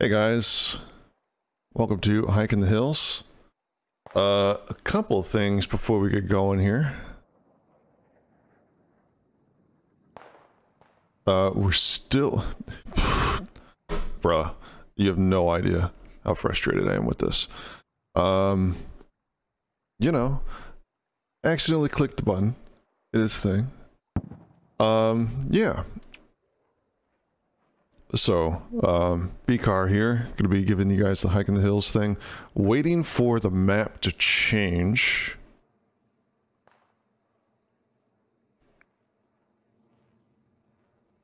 Hey guys, welcome to Hike in the Hills. Uh, a couple of things before we get going here. Uh, we're still... Bruh, you have no idea how frustrated I am with this. Um, you know, accidentally clicked the button. It is a thing. Um, yeah, so, um, BCarr here, gonna be giving you guys the hike in the hills thing. Waiting for the map to change.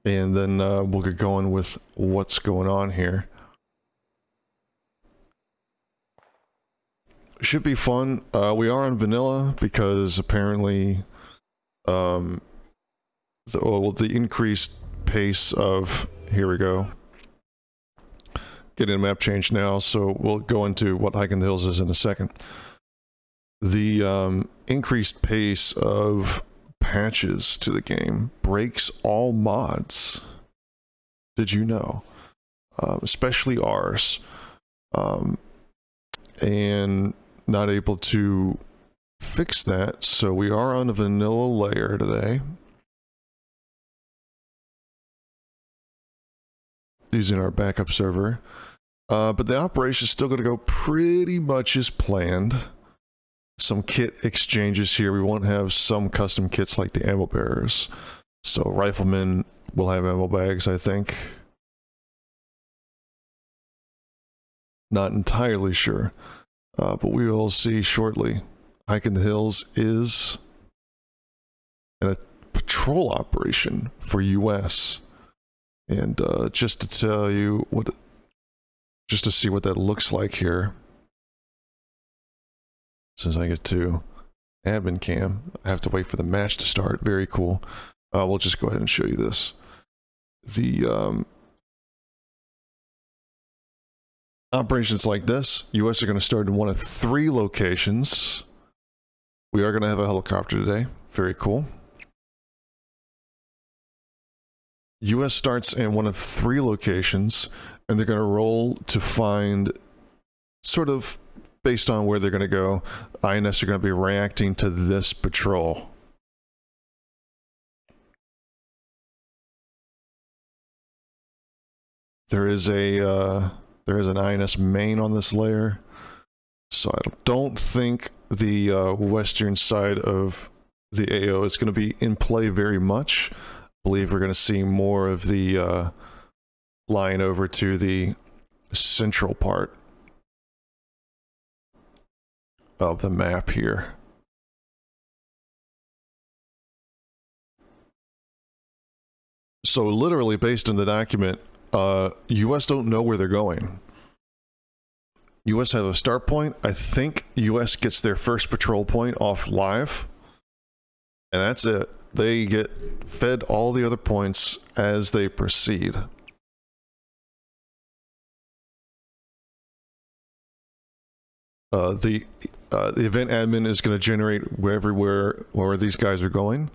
And then uh, we'll get going with what's going on here. Should be fun. Uh, we are on vanilla because apparently um, the, well, the increased pace of here we go. Getting a map change now, so we'll go into what Hike in the Hills is in a second. The um, increased pace of patches to the game breaks all mods. Did you know? Um, especially ours. Um, and not able to fix that, so we are on a vanilla layer today. Using our backup server. Uh, but the operation is still going to go pretty much as planned. Some kit exchanges here. We won't have some custom kits like the ammo bearers. So riflemen will have ammo bags, I think. Not entirely sure. Uh, but we will see shortly. Hike in the Hills is a patrol operation for US. And uh, just to tell you what, just to see what that looks like here. Since I get to admin cam, I have to wait for the match to start. Very cool. Uh, we'll just go ahead and show you this. The um, operations like this, US are going to start in one of three locations. We are going to have a helicopter today. Very cool. US starts in one of three locations, and they're going to roll to find sort of based on where they're going to go. INS are going to be reacting to this patrol. There is a uh, there is an INS main on this layer, so I don't think the uh, western side of the AO is going to be in play very much believe we're going to see more of the uh, line over to the central part of the map here. So literally based on the document, uh, US don't know where they're going. US have a start point. I think US gets their first patrol point off live. And that's it they get fed all the other points as they proceed. Uh, the uh, the event admin is going to generate where where these guys are going.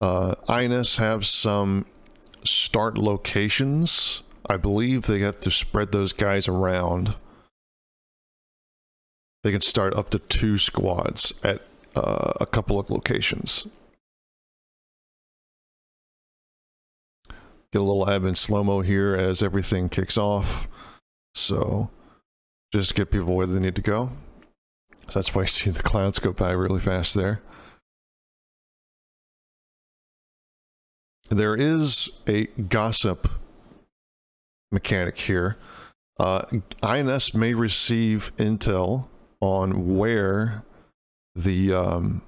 Uh, INS have some start locations. I believe they have to spread those guys around. They can start up to two squads at uh, a couple of locations. Get a little admin slow-mo here as everything kicks off. So just get people where they need to go. So that's why I see the clouds go by really fast there. There is a gossip mechanic here. Uh, INS may receive intel on where the um,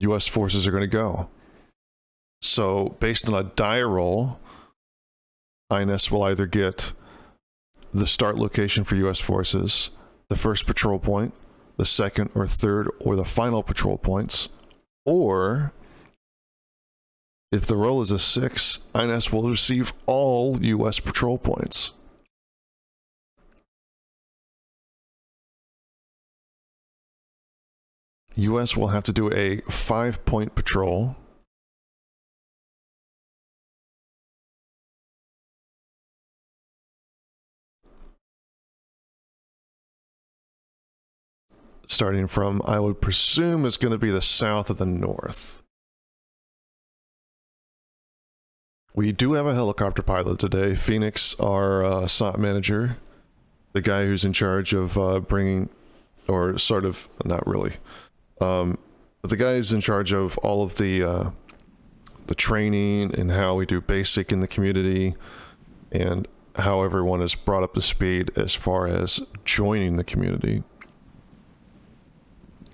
U.S. forces are going to go. So based on a die roll, INS will either get the start location for US forces, the first patrol point, the second or third or the final patrol points, or if the roll is a 6, INS will receive all US patrol points. US will have to do a 5 point patrol starting from, I would presume, is going to be the south of the north. We do have a helicopter pilot today. Phoenix, our uh, SOT manager, the guy who's in charge of uh, bringing, or sort of, not really, um, but the guy who's in charge of all of the uh, the training and how we do basic in the community, and how everyone is brought up to speed as far as joining the community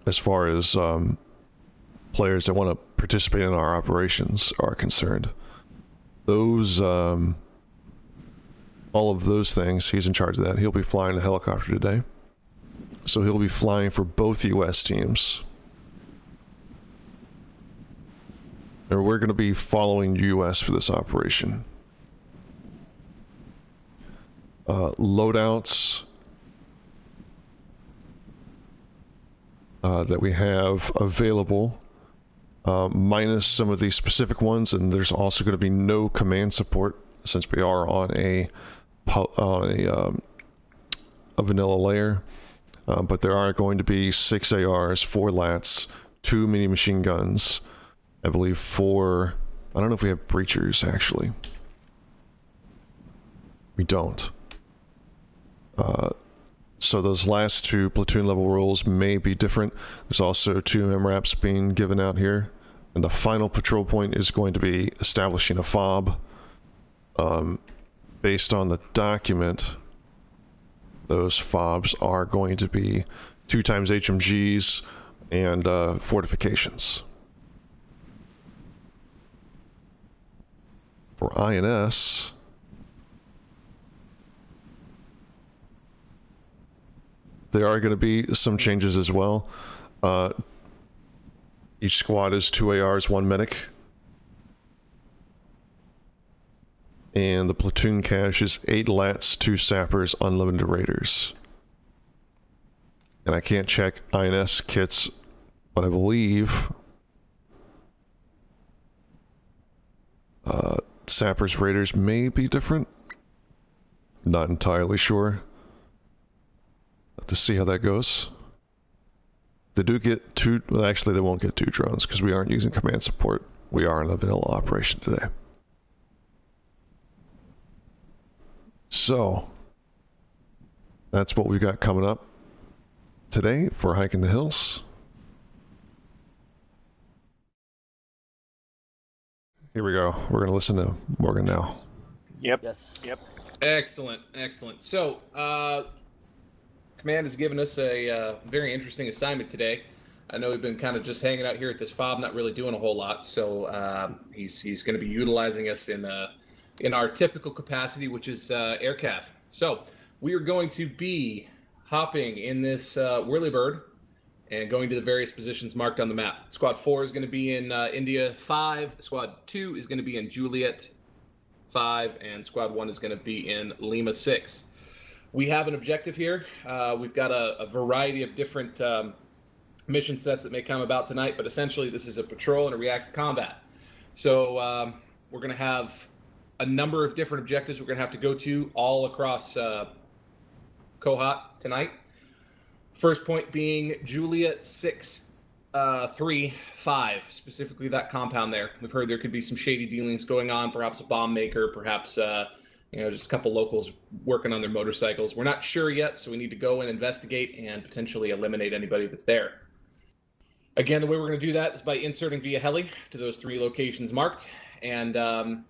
as far as um, players that want to participate in our operations are concerned. Those, um, all of those things, he's in charge of that. He'll be flying a helicopter today. So he'll be flying for both U.S. teams. And we're going to be following U.S. for this operation. Uh, loadouts uh, that we have available, uh, minus some of these specific ones, and there's also going to be no command support since we are on a on a, um, a vanilla layer. Uh, but there are going to be six ARs, four lats, two mini machine guns, I believe four. I don't know if we have breachers actually. We don't. Uh, so those last two platoon level roles may be different. There's also two MRAPs being given out here. And the final patrol point is going to be establishing a fob. Um, based on the document, those fobs are going to be two times HMGs and uh, fortifications. For INS, There are going to be some changes as well. Uh, each squad is two ARs, one medic. And the platoon cache is eight lats, two sappers, unlimited raiders. And I can't check INS kits, but I believe uh, sappers raiders may be different. Not entirely sure to see how that goes. They do get two, well, actually, they won't get two drones because we aren't using command support. We are in a vanilla operation today. So, that's what we've got coming up today for Hike in the Hills. Here we go. We're going to listen to Morgan now. Yep. Yes. Yep. Excellent. Excellent. So, uh, Command has given us a uh, very interesting assignment today. I know we've been kind of just hanging out here at this fob, not really doing a whole lot. So um, he's he's going to be utilizing us in uh, in our typical capacity, which is uh, air cav. So we are going to be hopping in this uh, whirlybird and going to the various positions marked on the map. Squad four is going to be in uh, India five. Squad two is going to be in Juliet five, and Squad one is going to be in Lima six we have an objective here. Uh, we've got a, a, variety of different um, mission sets that may come about tonight, but essentially this is a patrol and a reactive combat. So um, we're going to have a number of different objectives we're going to have to go to all across uh, Kohat tonight. First point being Juliet 6 uh, 3 5, specifically that compound there. We've heard there could be some shady dealings going on, perhaps a bomb maker, perhaps. Uh, you know, just a couple locals working on their motorcycles. We're not sure yet, so we need to go and investigate and potentially eliminate anybody that's there. Again, the way we're going to do that is by inserting via heli to those three locations marked, and um,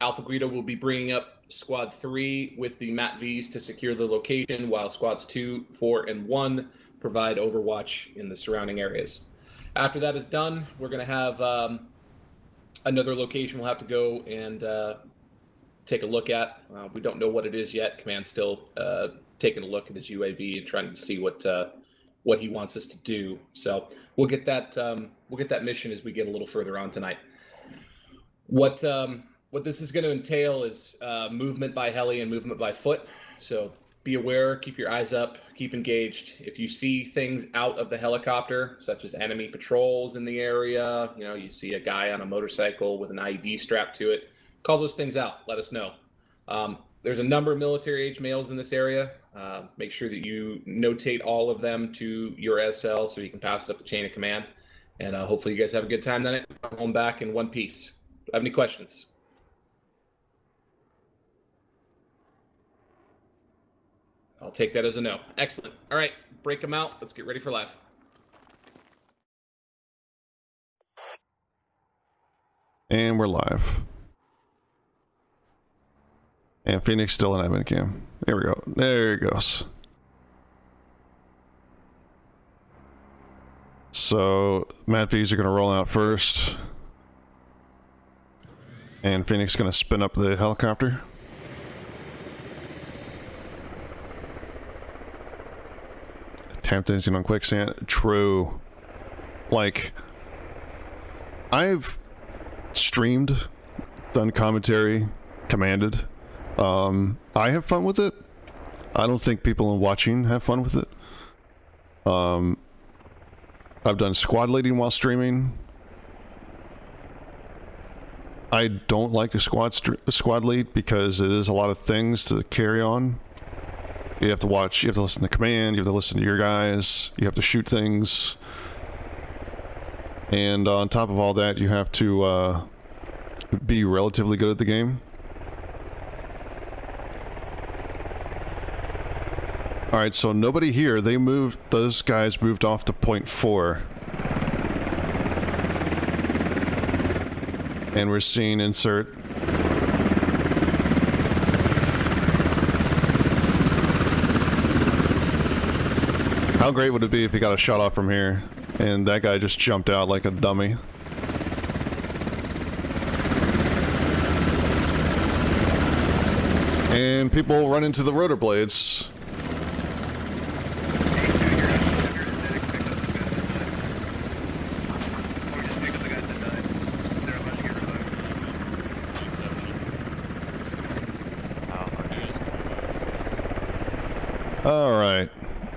Alpha Guido will be bringing up Squad 3 with the MATVs to secure the location, while Squads 2, 4, and 1 provide overwatch in the surrounding areas. After that is done, we're going to have um, another location we'll have to go and uh, take a look at. Uh, we don't know what it is yet. Command's still uh, taking a look at his UAV and trying to see what uh, what he wants us to do. So we'll get that um, we'll get that mission as we get a little further on tonight. What um, what this is going to entail is uh, movement by heli and movement by foot. So be aware, keep your eyes up, keep engaged. If you see things out of the helicopter, such as enemy patrols in the area, you know, you see a guy on a motorcycle with an IED strapped to it, call those things out. Let us know. Um, there's a number of military age males in this area. Uh, make sure that you notate all of them to your SL so you can pass it up the chain of command. And uh, hopefully, you guys have a good time tonight. Come home back in one piece. Have any questions? I'll take that as a no. Excellent. All right, break them out. Let's get ready for live. And we're live. And Phoenix still in admin cam. There we go. There it goes. So, MATV's are going to roll out first. And Phoenix going to spin up the helicopter. Tap dancing on quicksand. True. Like, I've streamed, done commentary, commanded. Um, I have fun with it. I don't think people in watching have fun with it. Um, I've done squad leading while streaming. I don't like a squad squad lead because it is a lot of things to carry on. You have to watch, you have to listen to command, you have to listen to your guys, you have to shoot things. And on top of all that, you have to uh, be relatively good at the game. Alright, so nobody here. They moved, those guys moved off to point four. And we're seeing insert. How great would it be if he got a shot off from here and that guy just jumped out like a dummy? And people run into the rotor blades. All right.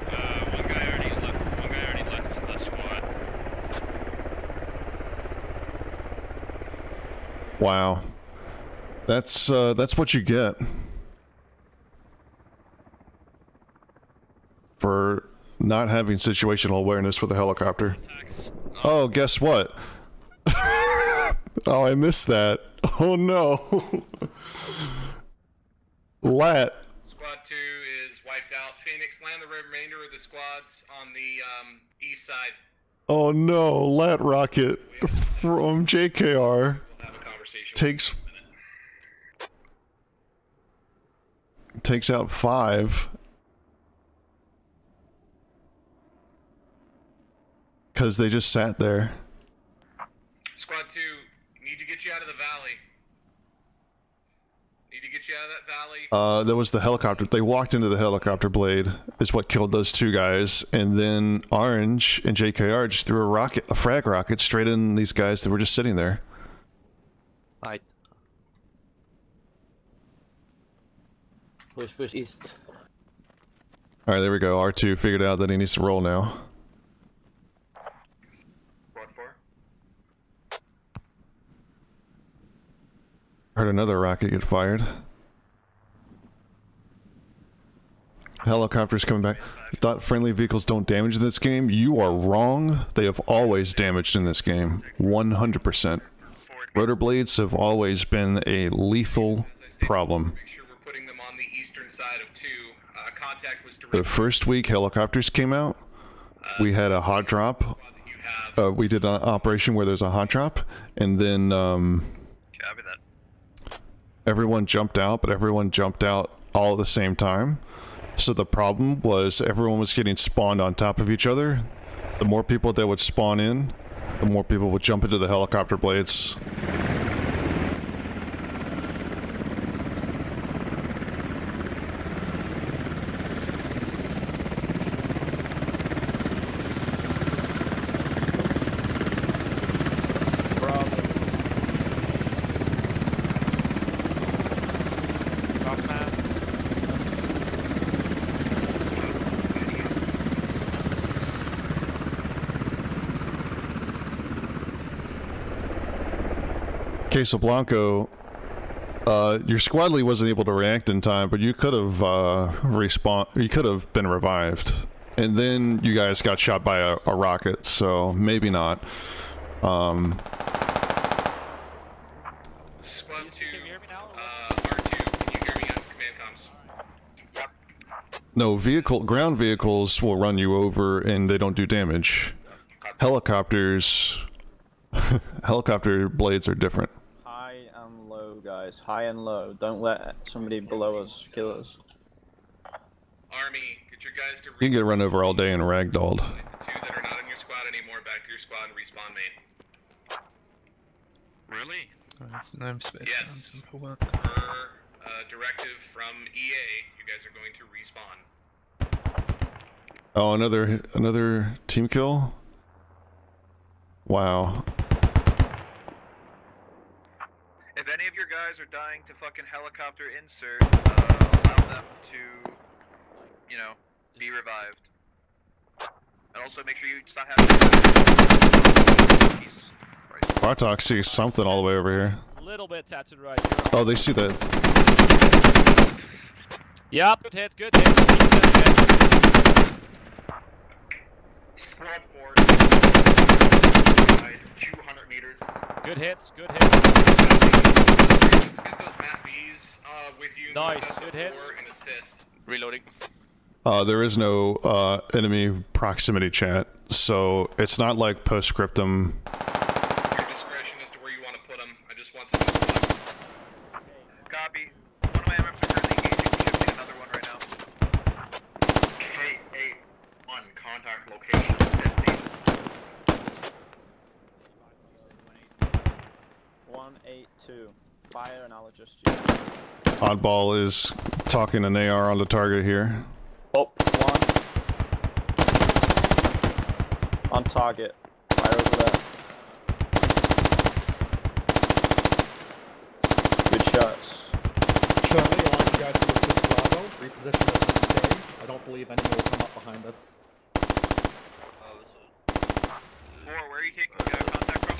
Uh, one guy already left. One guy already left the squad. Wow. That's uh that's what you get. For not having situational awareness with a helicopter. Oh, guess what? oh, I missed that. Oh no. Lat. Squad two is wiped out. Phoenix, land the remainder of the squads on the um, east side. Oh no, Lat Rocket from JKR We'll have a conversation. takes takes out five because they just sat there. Squad two, need to get you out of the valley. Need to get you out of that valley. Uh, there was the helicopter. They walked into the helicopter blade. Is what killed those two guys, and then Orange and JKR just threw a rocket, a frag rocket, straight in these guys that were just sitting there. Right. Push, push east. All right, there we go. R2 figured out that he needs to roll now. Squad four. Heard another rocket get fired. Helicopters coming back. Thought friendly vehicles don't damage in this game. You are wrong. They have always damaged in this game. 100%. Rotor blades have always been a lethal problem. Make sure we're putting them on the eastern side of two. Uh, contact was The first week helicopters came out, we had a hot drop. that you have. Uh, we did an operation where there's a hot drop, and then um, Copy that. everyone jumped out, but everyone jumped out all at the same time. So the problem was everyone was getting spawned on top of each other. The more people that would spawn in, the more people would jump into the helicopter blades. Queso Blanco Uh, your squad lead wasn't able to react in time, but you could have uh, respawn. You could have been revived, and then you guys got shot by a, a rocket. So maybe not. Um, Squad two, you hear me now? uh, R2, can you hear me on command comms? no vehicle, ground vehicles will run you over, and they don't do damage. Helicopters, helicopter blades are different. High and low, guys. High and low. Don't let somebody below us kill us. Army, get your guys to You can get run over all day and ragdolled. The two that are not in your squad anymore, back to your squad and respawn main. Really? Yes. Yes. Per uh, directive from EA, you guys are going to respawn. Oh, another another team kill. Wow. If any of your guys are dying to fucking helicopter insert, uh, allow them to, you know, be revived. And also make sure you stop having. Jesus Christ. Bartok sees something all the way over here. Little bit tattooed right here. Oh, they see that. Yep. Good hit. Good hit. Good hit. Squad 4, 200 meters. Good hits. Good hits. Let's get those MATV's uh, with you. Nice, good hits. And assist. Reloading. Uh, there is no uh, enemy proximity chat, so it's not like Post Scriptum. Your discretion as to where you want to put them. I just want some squad. Copy. One of my MMs are currently engaging. We should need another one right now. K8 on contact location 50. One eight two. Fire and I'll adjust you. Oddball is talking an AR on the target here. Up one. On target. Fire over there. Good shots. Charlie, I want you guys to assist Bravo. Reposition as we stay. I don't believe anyone will come up behind us. Four, where are you taking uh, contact from?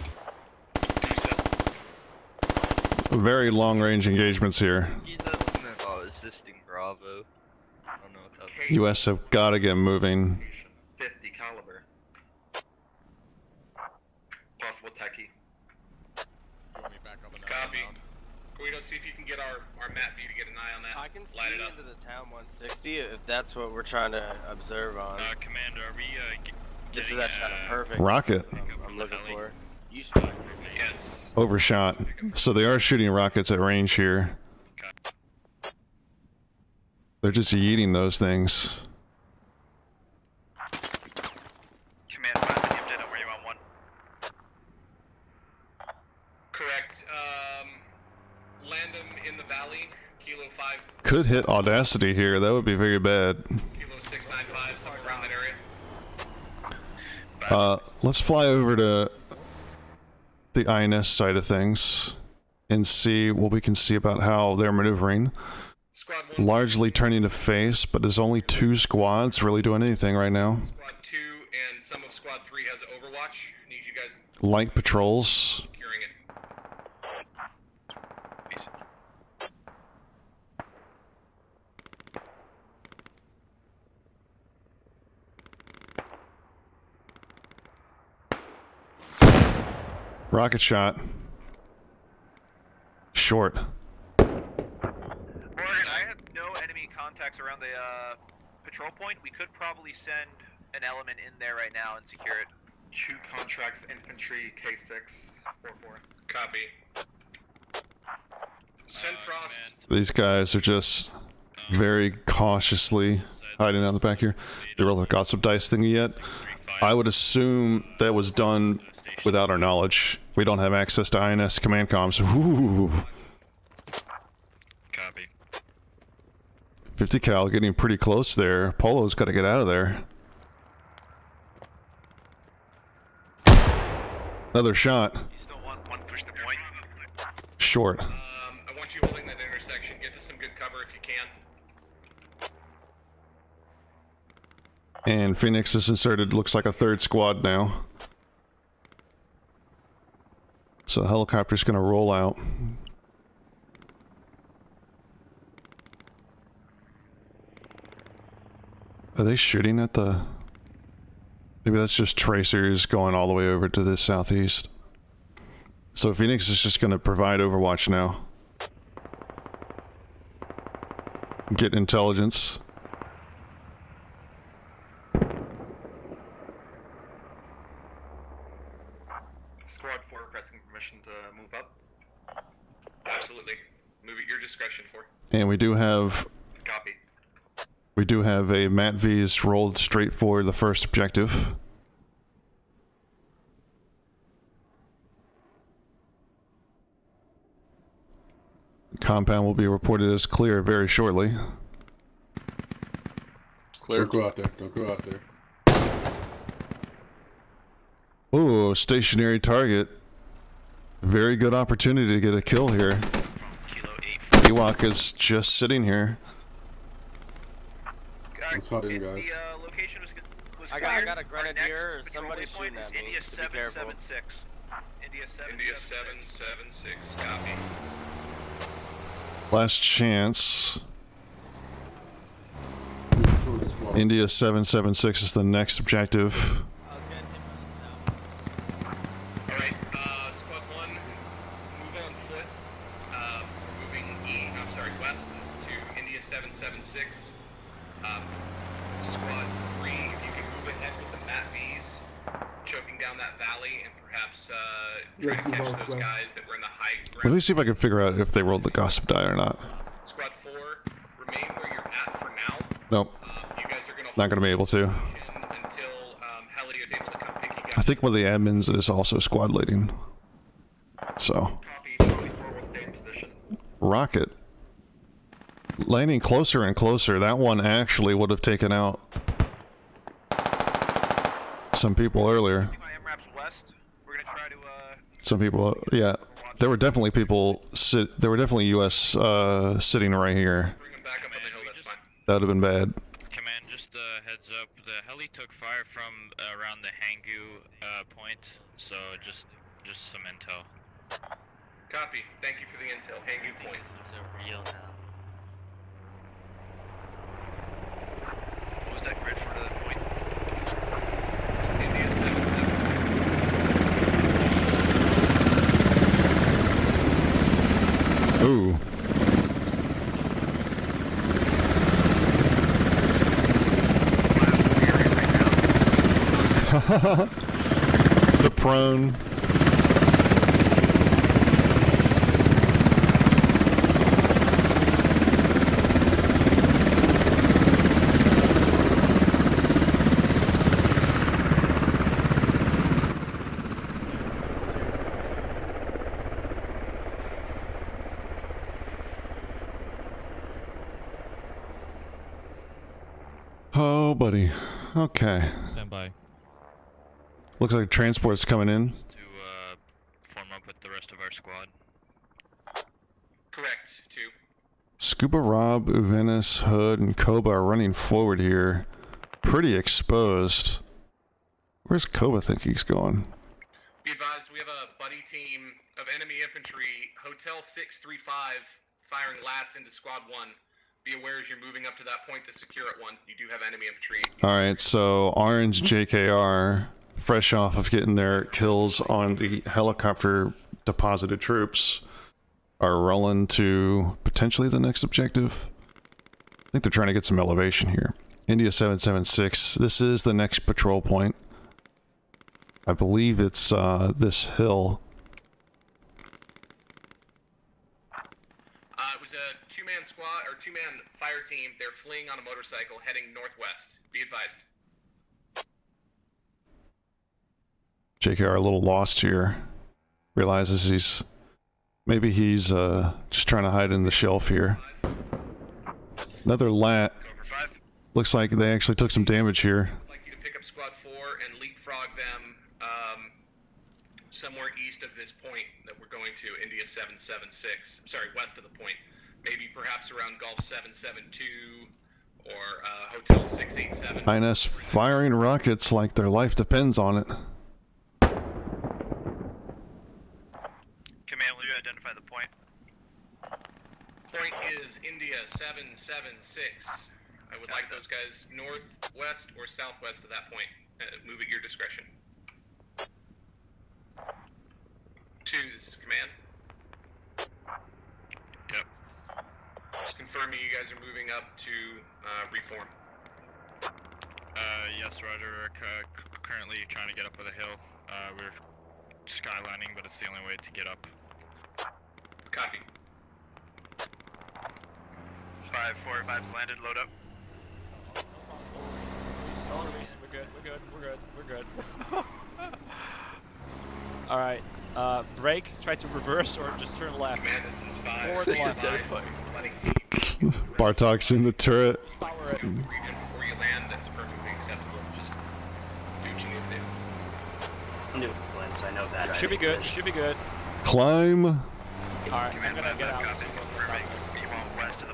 Very long range engagements here. He's talking about assisting Bravo. I don't know what that US have got to get moving. 50 caliber. Possible techie. Copy. Guido, see if you can get our, our MATV to get an eye on that. I can see Light it up. into the town 160 if that's what we're trying to observe on. Uh, Commander, are we, uh, g- this is getting, actually uh, perfect. Rocket I'm, I'm looking heli? for. You should. Yes. overshot. So they are shooting rockets at range here. They're just yeeting those things. Command 5 medium ditto where you want one. Correct. Um, land them in the valley. Kilo 5, Could hit Audacity here. That would be very bad. Kilo 695, somewhere around that area. Uh, let's fly over to the INS side of things and see what we can see about how they're maneuvering. Squad 1, Largely turning to face, but there's only two squads really doing anything right now. Squad 2, and some of Squad 3 has Overwatch. Need you guys Light patrols. it. Rocket shot. Short. Morgan, I have no enemy contacts around the uh, patrol point. We could probably send an element in there right now and secure it. Two contracts infantry K6 44. Copy. Send Uh, Frost. command, These guys are just very cautiously hiding out in the back here. They rolled the gossip dice thingy yet? I would assume that was done without our knowledge. We don't have access to INS command comms. Ooh. Copy. 50 cal getting pretty close there. Polo's got to get out of there. Another shot. You still want one push the point? Short. Um, I want you holding that intersection. Get to some good cover if you can. And Phoenix is inserted. Looks like a third squad now. So the helicopter's going to roll out. Are they shooting at the... Maybe that's just tracers going all the way over to the southeast. So Phoenix is just going to provide Overwatch now. Get intelligence. Squad discretion for. And we do have... Copy. We do have a MATV's rolled straight for the first objective. Compound will be reported as clear very shortly. Clear. Don't go out there. Don't go out there. Ooh, stationary target. Very good opportunity to get a kill here. Ewok is just sitting here. Let's hot in, guys. The uh, location was, was I got, I got a grenadier or next somebody shooting at me. India so be careful. 776. India 776. Copy. Last chance. Towards squad. India 776 is the next objective. Alright, uh, squad 1, move on foot. Uh, we're moving E, I'm sorry, west to India 776. Um, squad 3, if you can move ahead with the MATV's, choking down that valley, and perhaps, uh, try Let's to move catch those west. guys that were in the high Let me see if I can figure out if they rolled the gossip die or not. Squad 4, remain where you're at for now. Nope, Um, you guys are gonna not going to be able to. until, um, Heli is able to come pick you I think one of the admins is also squad leading. So, Copy. Charlie 4 will stay in position. Rocket. Landing closer and closer. That one actually would have taken out some people earlier. My MRAP's west. We're gonna try to, uh, Some people, yeah. There were definitely people sit. There were definitely U.S. Uh, sitting right here. bring them back up on the hill, that's fine. That would have been bad. Command, just uh, heads up. The heli took fire from uh, around the Hangu uh, point, so just just some intel. Copy. Thank you for the intel. Hangu point. what was that grid for the point? India 776. Ooh. the prone. Oh, buddy. Okay. Stand by. Looks like transport's coming in. To uh, form up with the rest of our squad. Correct. Two. Scuba Rob, Uvenis, Hood, and Koba are running forward here. Pretty exposed. Where's Koba think he's going? Be advised, we have a buddy team of enemy infantry, Hotel 635, firing lats into Squad 1. Be aware as you're moving up to that point to secure it, one. You do have enemy infantry. Alright, so Orange JKR, fresh off of getting their kills on the helicopter deposited troops, are rolling to potentially the next objective. I think they're trying to get some elevation here. India 776, this is the next patrol point. I believe it's uh, this hill. Uh, it was a two-man or two-man fire team. They're fleeing on a motorcycle heading northwest. Be advised. JKR a little lost here. Realizes he's maybe he's uh just trying to hide in the shelf here. Another lat. Looks like they actually took some damage here. I'd like you to pick up Squad 4 and leapfrog them um, somewhere east of this point that we're going to, India 776. I'm sorry, west of the point. Maybe perhaps around Gulf 772 or uh, Hotel 687. INS firing rockets like their life depends on it. Command, will you identify the point? Point is India 776. I would like those guys northwest or southwest of that point. Uh, move at your discretion. Two, this is command. Yep. Just confirming you guys are moving up to uh, reform. Uh, yes, Roger. We're c- currently trying to get up with a hill. Uh, we're skylining, but it's the only way to get up. Copy. Five, four, five's landed, load up. We're good. We're good. We're good. We're good. All right. Uh, brake. Try to reverse or just turn left. Command, this is five. Forward This left. is terrifying. Bartok's in the turret. It. region before you land, that's perfectly acceptable. Just do what you need to do. New Blitz, I know that. Should be good. Should be good. Climb. All right. I'm gonna get out.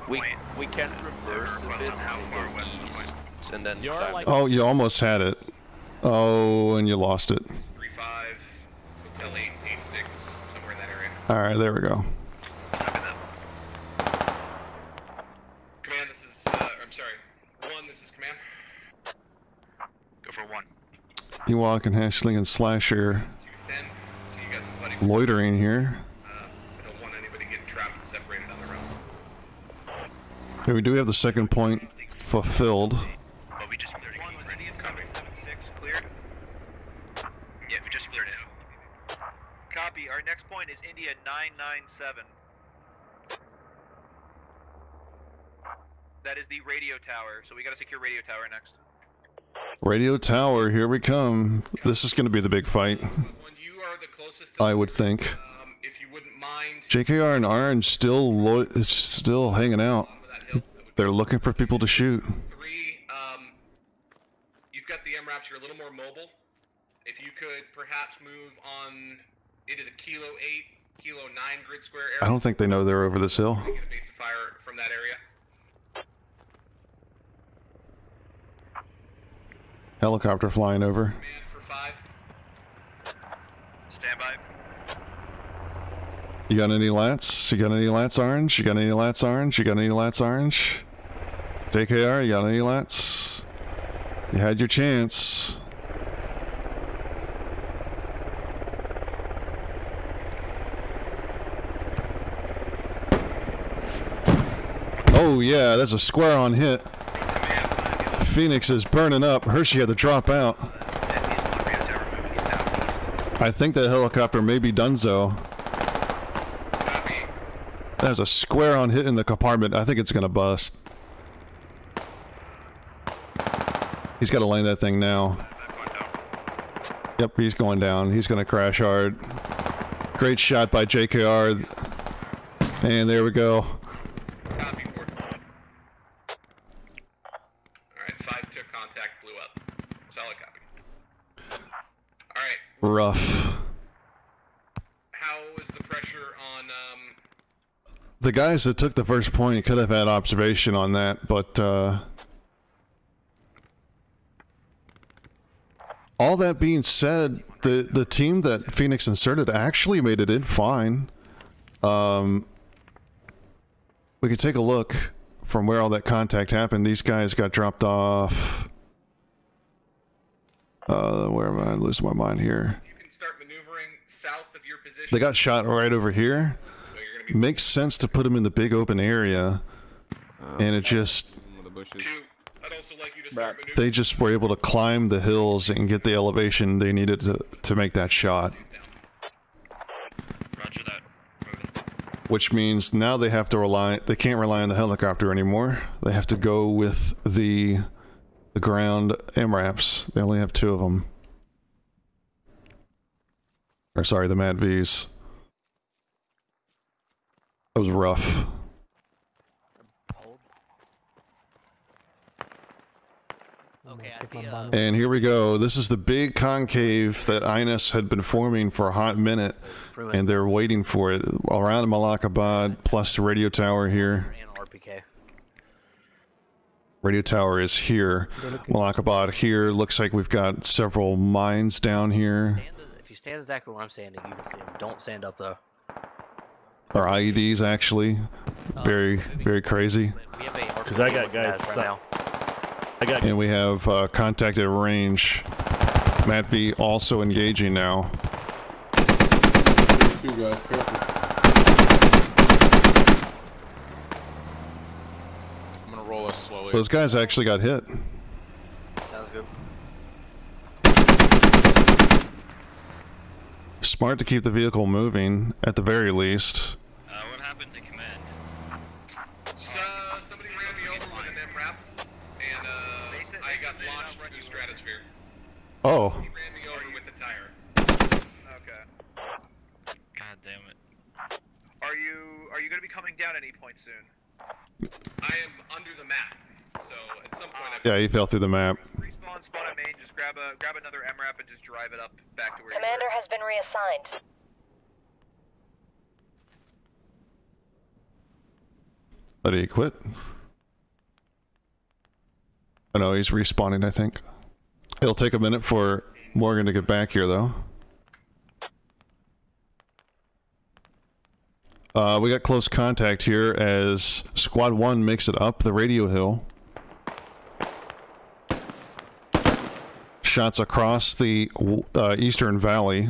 We we can reverse a bit and go east, and then You're climb like- Oh, you almost had it. Oh, and you lost it. Three five, hotel eight eight six, somewhere in that area. All right, there we go. Command, this is. Uh, I'm sorry. One, this is command. Go for one. Ewok and Hashling and Slasher Two ten. So you got loitering here. Uh, I don't want anybody getting trapped and separated on their own. Okay, we do have the second point fulfilled. But we just cleared it. One was India 776 cleared. Yeah, we just cleared it. Copy. Our next point is India 997. That is the radio tower, so we gotta secure radio tower next. Radio tower, here we come. This is going to be the big fight. You are the closest. To I would think. Um, if you wouldn't mind. JKR and Orange still lo- it's still hanging out. They're looking for people to shoot. Three, um, you've got the MRAPs, you're a little more mobile. If you could perhaps move on into the Kilo 8, Kilo 9 grid square area. I don't think they know they're over this hill. Get a base of fire from that area. Helicopter flying over. Command for 5. Stand by. You got any lats? You got any lats orange? You got any lats orange? You got any lats orange? JKR, you got any lats? You had your chance. Oh yeah, that's a square on hit. Phoenix is burning up. Hershey had to drop out. I think that helicopter may be Dunzo. There's a square on hit in the compartment. I think it's gonna bust. He's got to land that thing now. Yep, he's going down. He's gonna crash hard. Great shot by JKR. And there we go. Copy, Ford. Alright, 5 took contact, blew up. Solid copy. Alright, Rough. how is the pressure on, um, The guys that took the first point could have had observation on that, but uh, all that being said, the the team that Phoenix inserted actually made it in fine. Um, we could take a look from where all that contact happened. These guys got dropped off. Uh, where am I losing my mind here? you can start maneuvering south of your position. They got shot right over here. Makes sense to put them in the big open area, and it just Two, I'd also like you to start maneuvering. they just were able to climb the hills and get the elevation they needed to to make that shot. Roger that. Which means now they have to rely they can't rely on the helicopter anymore. They have to go with the the ground MRAPs. They only have two of them. Or sorry, the MATV's. That was rough. Okay, I see. Uh, And here we go. This is the big concave that INS had been forming for a hot minute, and they're waiting for it around Malakabad, plus the radio tower here. And RPK. Radio tower is here. Malakabad here. Looks like we've got several mines down here. If you stand exactly where I'm standing, you can see them. Don't stand up though. Or IEDs actually. Very, very crazy. We have a Because I got guys right now. I got And we have uh, contacted range. MATV also engaging now. Two guys, careful. I'm gonna roll us slowly. Those guys actually got hit. Sounds good. Smart to keep the vehicle moving, at the very least. Uh, what happened to command? So, somebody ran me over with an MRAP, and uh, I got launched through stratosphere. Oh, He ran me over with the tire. Okay. God damn it. Are you are you gonna be coming down any point soon? I am under the map, so at some point I yeah, he fell through the map. Respawn spawn at main. Just grab a grab another MRAP and just drive it up back to where Commander has been reassigned. But he quit. I know he's respawning, I think. It'll take a minute for Morgan to get back here, though. Uh, we got close contact here as Squad 1 makes it up the radio hill. Shots across the uh, eastern valley.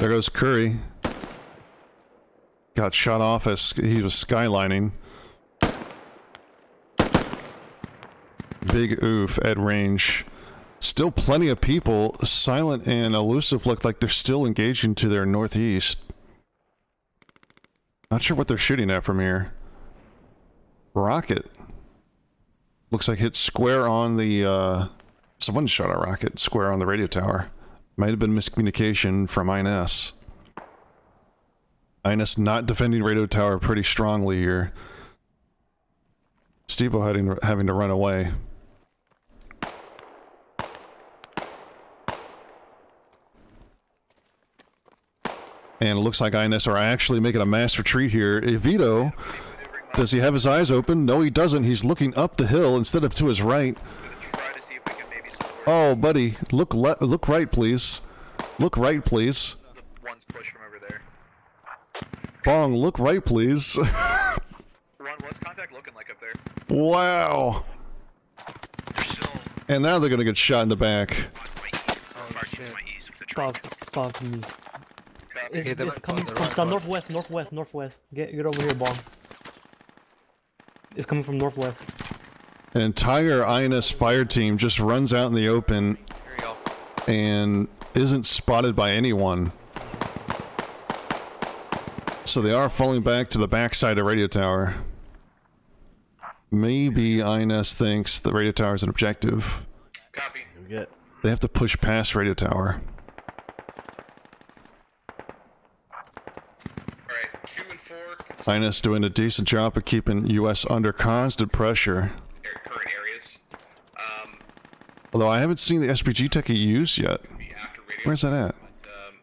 There goes Curry. Got shot off as he was skylining. Big oof at range. Still plenty of people. Silent and Elusive look like they're still engaging to their northeast. Not sure what they're shooting at from here. Rocket. Looks like hit square on the, uh... Someone shot a rocket square on the radio tower. Might have been miscommunication from INS. INS not defending radio tower pretty strongly here. Steve having, having to run away. And it looks like INS are actually making a mass retreat here. Evito, does he have his eyes open? No, he doesn't. He's looking up the hill instead of to his right. Oh, buddy, look le look right, please. Look right, please. One's push from over there. Bong, look right, please. Ron, what's contact looking like up there? wow. And now they're gonna get shot in the back. Talk, talk to me. It's, Okay, they're it's coming from they're some right northwest, northwest, northwest. Get get over here, bomb. It's coming from northwest. An entire INS fire team just runs out in the open and isn't spotted by anyone. So they are falling back to the backside of radio tower. Maybe INS thinks the radio tower is an objective. Copy. Get. They have to push past radio tower. Alright, two and four INS doing a decent job of keeping US under constant pressure. current areas. Um, Although I haven't seen the SPG tech he used yet. Where's that at? um,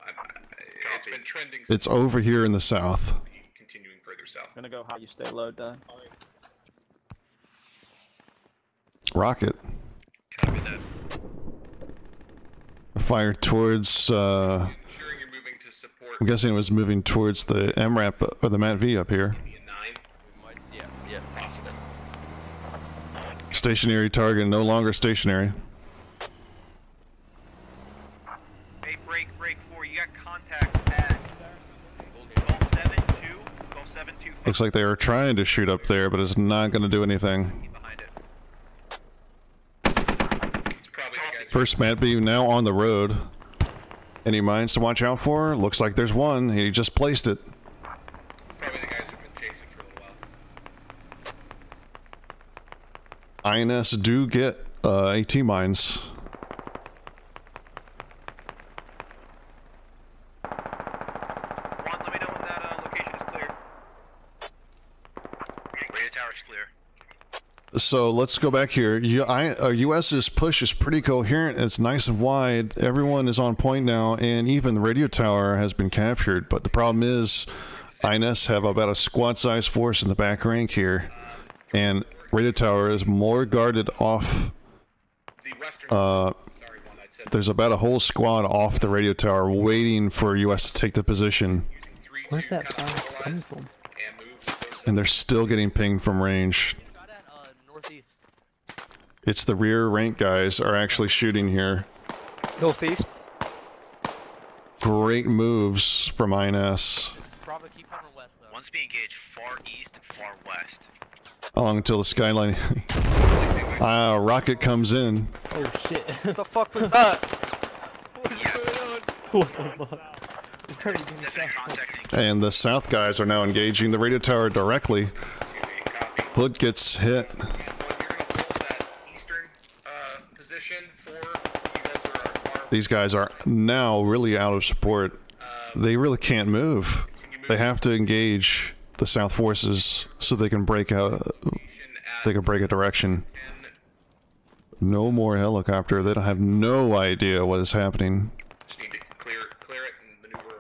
I, I, it's been trending It's over here in the south. continuing further south. I'm gonna go high. You stay low, Dan. Rocket. Copy that. Fire towards, uh... I'm guessing it was moving towards the MRAP, or the MATV up here. Yeah, yeah. Stationary target, no longer stationary. Hey, break, break four. You got contacts at Gulf seven two, Gulf seven two. Looks like they are trying to shoot up there, but it's not going to do anything. First MATV now on the road. Any mines to watch out for? Looks like there's one. He just placed it. Probably the guys who've been chasing for a little while. INS do get uh, AT mines. Juan, let me know when that uh, location is clear. Radio tower's clear. So let's go back here. U- I, uh, US's push is pretty coherent. It's nice and wide. Everyone is on point now, and even the radio tower has been captured. But the problem is, INS have about a squad-sized force in the back rank here, and radio tower is more guarded off. Uh, there's about a whole squad off the radio tower waiting for US to take the position. Where's that coming from? and they're still getting pinged from range. Northeast. It's the rear rank guys are actually shooting here. Northeast. Great moves from INS. Bravo, keep covering west though. Once being engaged far east and far west. Along until the skyline. Ah, rocket comes in. Oh shit. What the fuck was that? what the fuck? Where are you getting? And the south guys are now engaging the radio tower directly. Hood gets hit. These guys are now really out of support. They really can't move. They have to engage the south forces so they can break out. They can break a direction. No more helicopter. They don't have no idea what is happening. Just need to clear, clear it and maneuver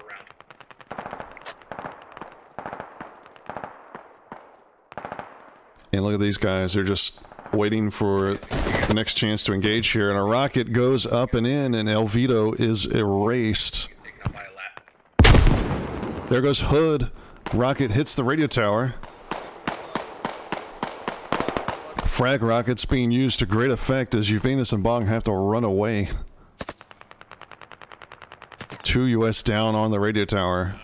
around. And look at these guys. They're just waiting for the next chance to engage here. And a rocket goes up and in, and Elvito is erased. There goes Hood. Rocket hits the radio tower. Frag rockets being used to great effect as Juventus and Bong have to run away. Two US down on the radio tower.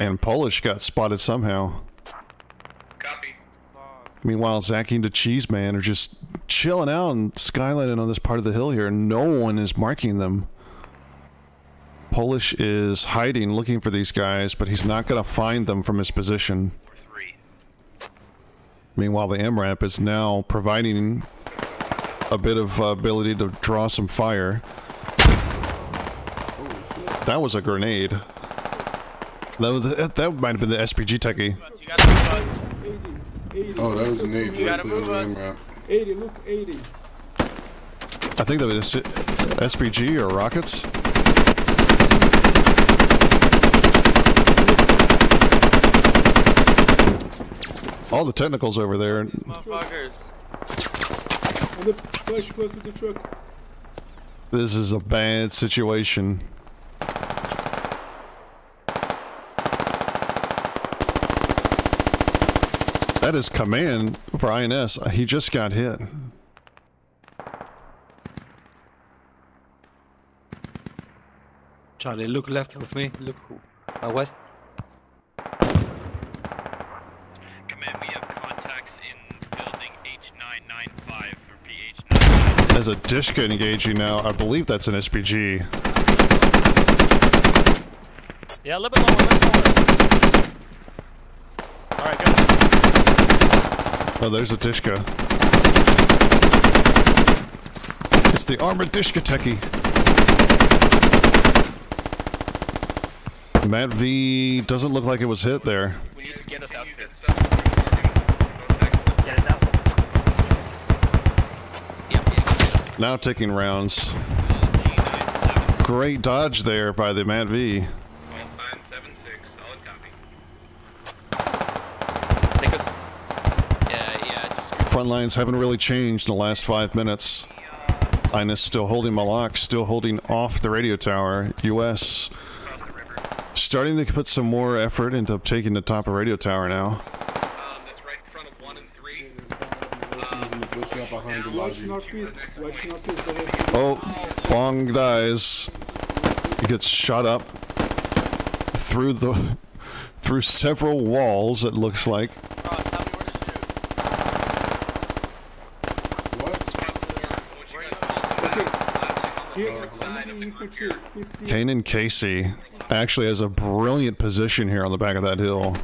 And Polish got spotted somehow. Meanwhile, Zaki and the Cheese Man are just chilling out and skylighting on this part of the hill here. No one is marking them. Polish is hiding, looking for these guys, but he's not going to find them from his position. Meanwhile, the MRAP is now providing a bit of uh, ability to draw some fire. That was a grenade. That, was, that might have been the SPG techie. Oh, that was a nade. You gotta move us. 80, look, 80. I think that was SPG or rockets. All the technicals over there. Motherfuckers. On the flash close to the truck. This is a bad situation. That is command for INS. He just got hit. Charlie, look left with me. Look uh, west. Command, we have contacts in building H995 for PH9. There's a Dishka engaging now. I believe that's an SPG. Yeah, a little bit lower, a little bit lower. Alright, good. Oh, there's a Dishka. It's the armored Dishka techie. MATV doesn't look like it was hit there. We need to get us outfit. Get us out. Now taking rounds. Great dodge there by the MATV. 976, solid copy. Take us. Yeah, yeah. Just Front lines haven't really changed in the last five minutes. Inus still holding Malak, still holding off the radio tower. US starting to put some more effort into taking the top of radio tower now. Pushing up behind the Watch lodging. northeast. Watch northeast. There was Oh, Bong dies. He gets shot up through the through several walls. It looks like. Here, enemy infantry. 50. Kanan Casey actually has a brilliant position here on the back of that hill.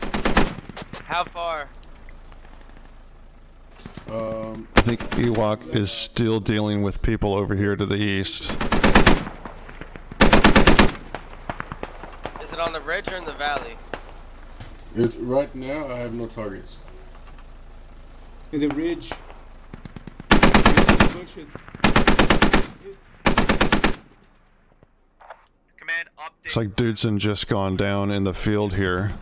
How far? Um, I think Ewok is still dealing with people over here to the east. Is it on the ridge or in the valley? it's right now. I have no targets. In the ridge. Bushes. Looks like Dudson just gone down in the field here.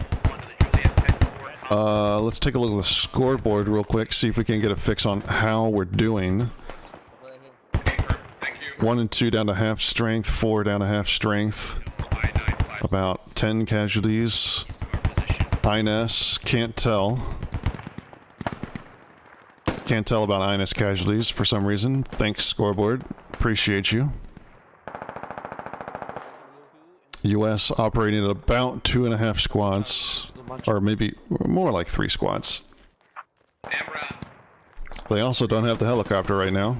Uh, let's take a look at the scoreboard real quick, see if we can get a fix on how we're doing. One and two down to half strength, four down to half strength. About 10 casualties. INS, can't tell. Can't tell about INS casualties for some reason. Thanks, scoreboard. Appreciate you. US operating at about two and a half squads. Or maybe more like three squads. They also don't have the helicopter right now.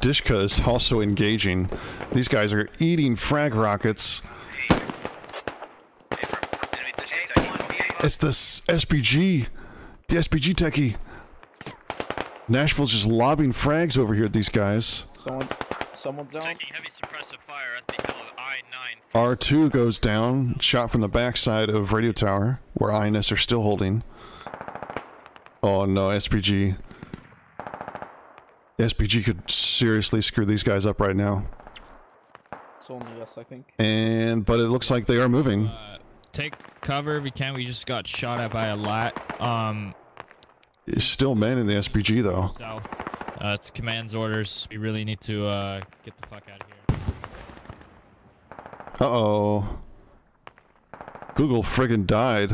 Dishka is also engaging. These guys are eating frag rockets. It's the SPG. The SPG techie. Nashville's just lobbing frags over here at these guys. Someone, someone's down. Taking heavy suppressive fire at the hill of I-9. R2 goes down, shot from the backside of radio tower, where INS are still holding. Oh no, SPG. SPG could seriously screw these guys up right now. It's only us, I think. And, but it looks like they are moving. Take cover if we can. We just got shot at by a lat. Um, It's still men in the SPG though. south. Uh, it's command's orders. We really need to uh, get the fuck out of here. Uh-oh. Google friggin' died.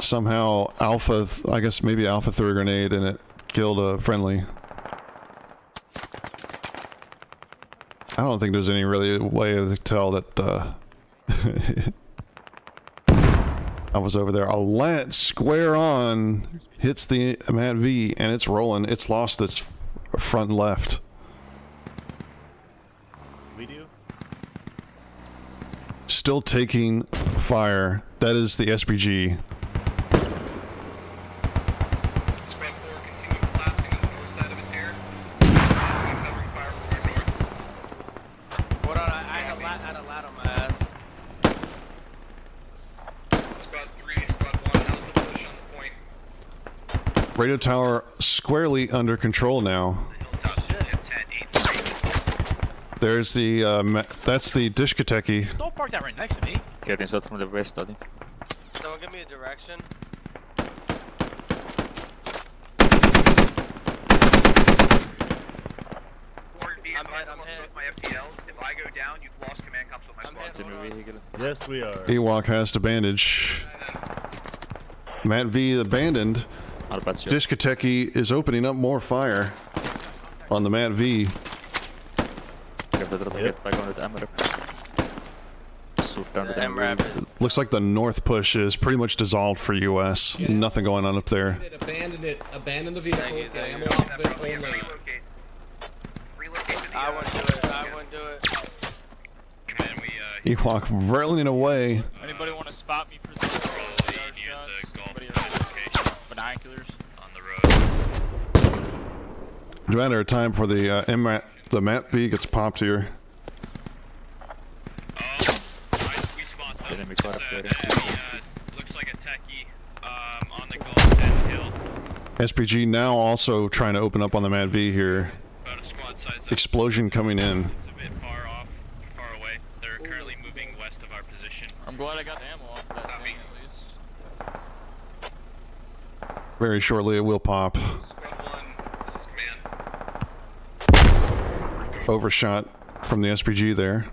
Somehow Alpha, I guess maybe Alpha threw a grenade and it killed a friendly. I don't think there's any really way to tell that, uh... I was over there. A Lance square on hits the MATV and it's rolling. It's lost its front left. Still taking fire. That is the SPG. Hold on, I, I had a lat, I had a lat on my ass. Squad 3, Squad 1, how's the push on the point? Radio tower squarely under control now. There's the, uh, ma- that's the Dishka techie. Don't park that right next to me. Getting shot from the west, I think. Someone give me a direction. I'm hit, I'm hit. My FTLs. If I go down, you've lost command comps with my squad. Yes, we are. Ewok has to bandage. MATV abandoned. Dishka techie is opening up more fire on the MATV. Get the get back on the MRAP. Shoot down the MRAP. Looks like the north push is pretty much dissolved for US. Nothing going on up there. Abandon it. Abandon the vehicle. Get ammo off it only. I wouldn't do it. I wouldn't do it. Uh, Ewok rolling away. Anybody want to spot me for the radar shots? Somebody has binoculars on the road. It's a time for the uh, MRAT, the MATV gets popped here. Enemy car up there. Looks like a techie um, on the Golden Hill. SPG now also trying to open up on the MATV here. Explosion coming in. It's a bit far off, far away. They're currently moving west of our position. I'm glad I got the ammo off that thing at least. Very shortly it will pop. Overshot from the SPG there.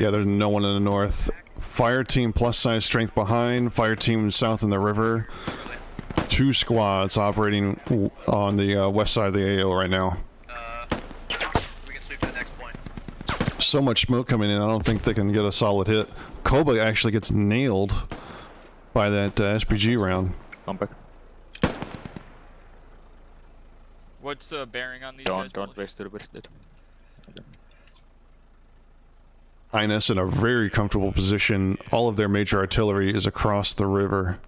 Yeah, there's no one in the north. Fire team plus size strength behind. Fire team south in the river. Two squads operating on the uh, west side of the AO right now. So much smoke coming in, I don't think they can get a solid hit. Koba actually gets nailed by that uh, SPG round. Come back. What's the bearing on these Don't, guys? don't waste the west it. INS in a very comfortable position. All of their major artillery is across the river.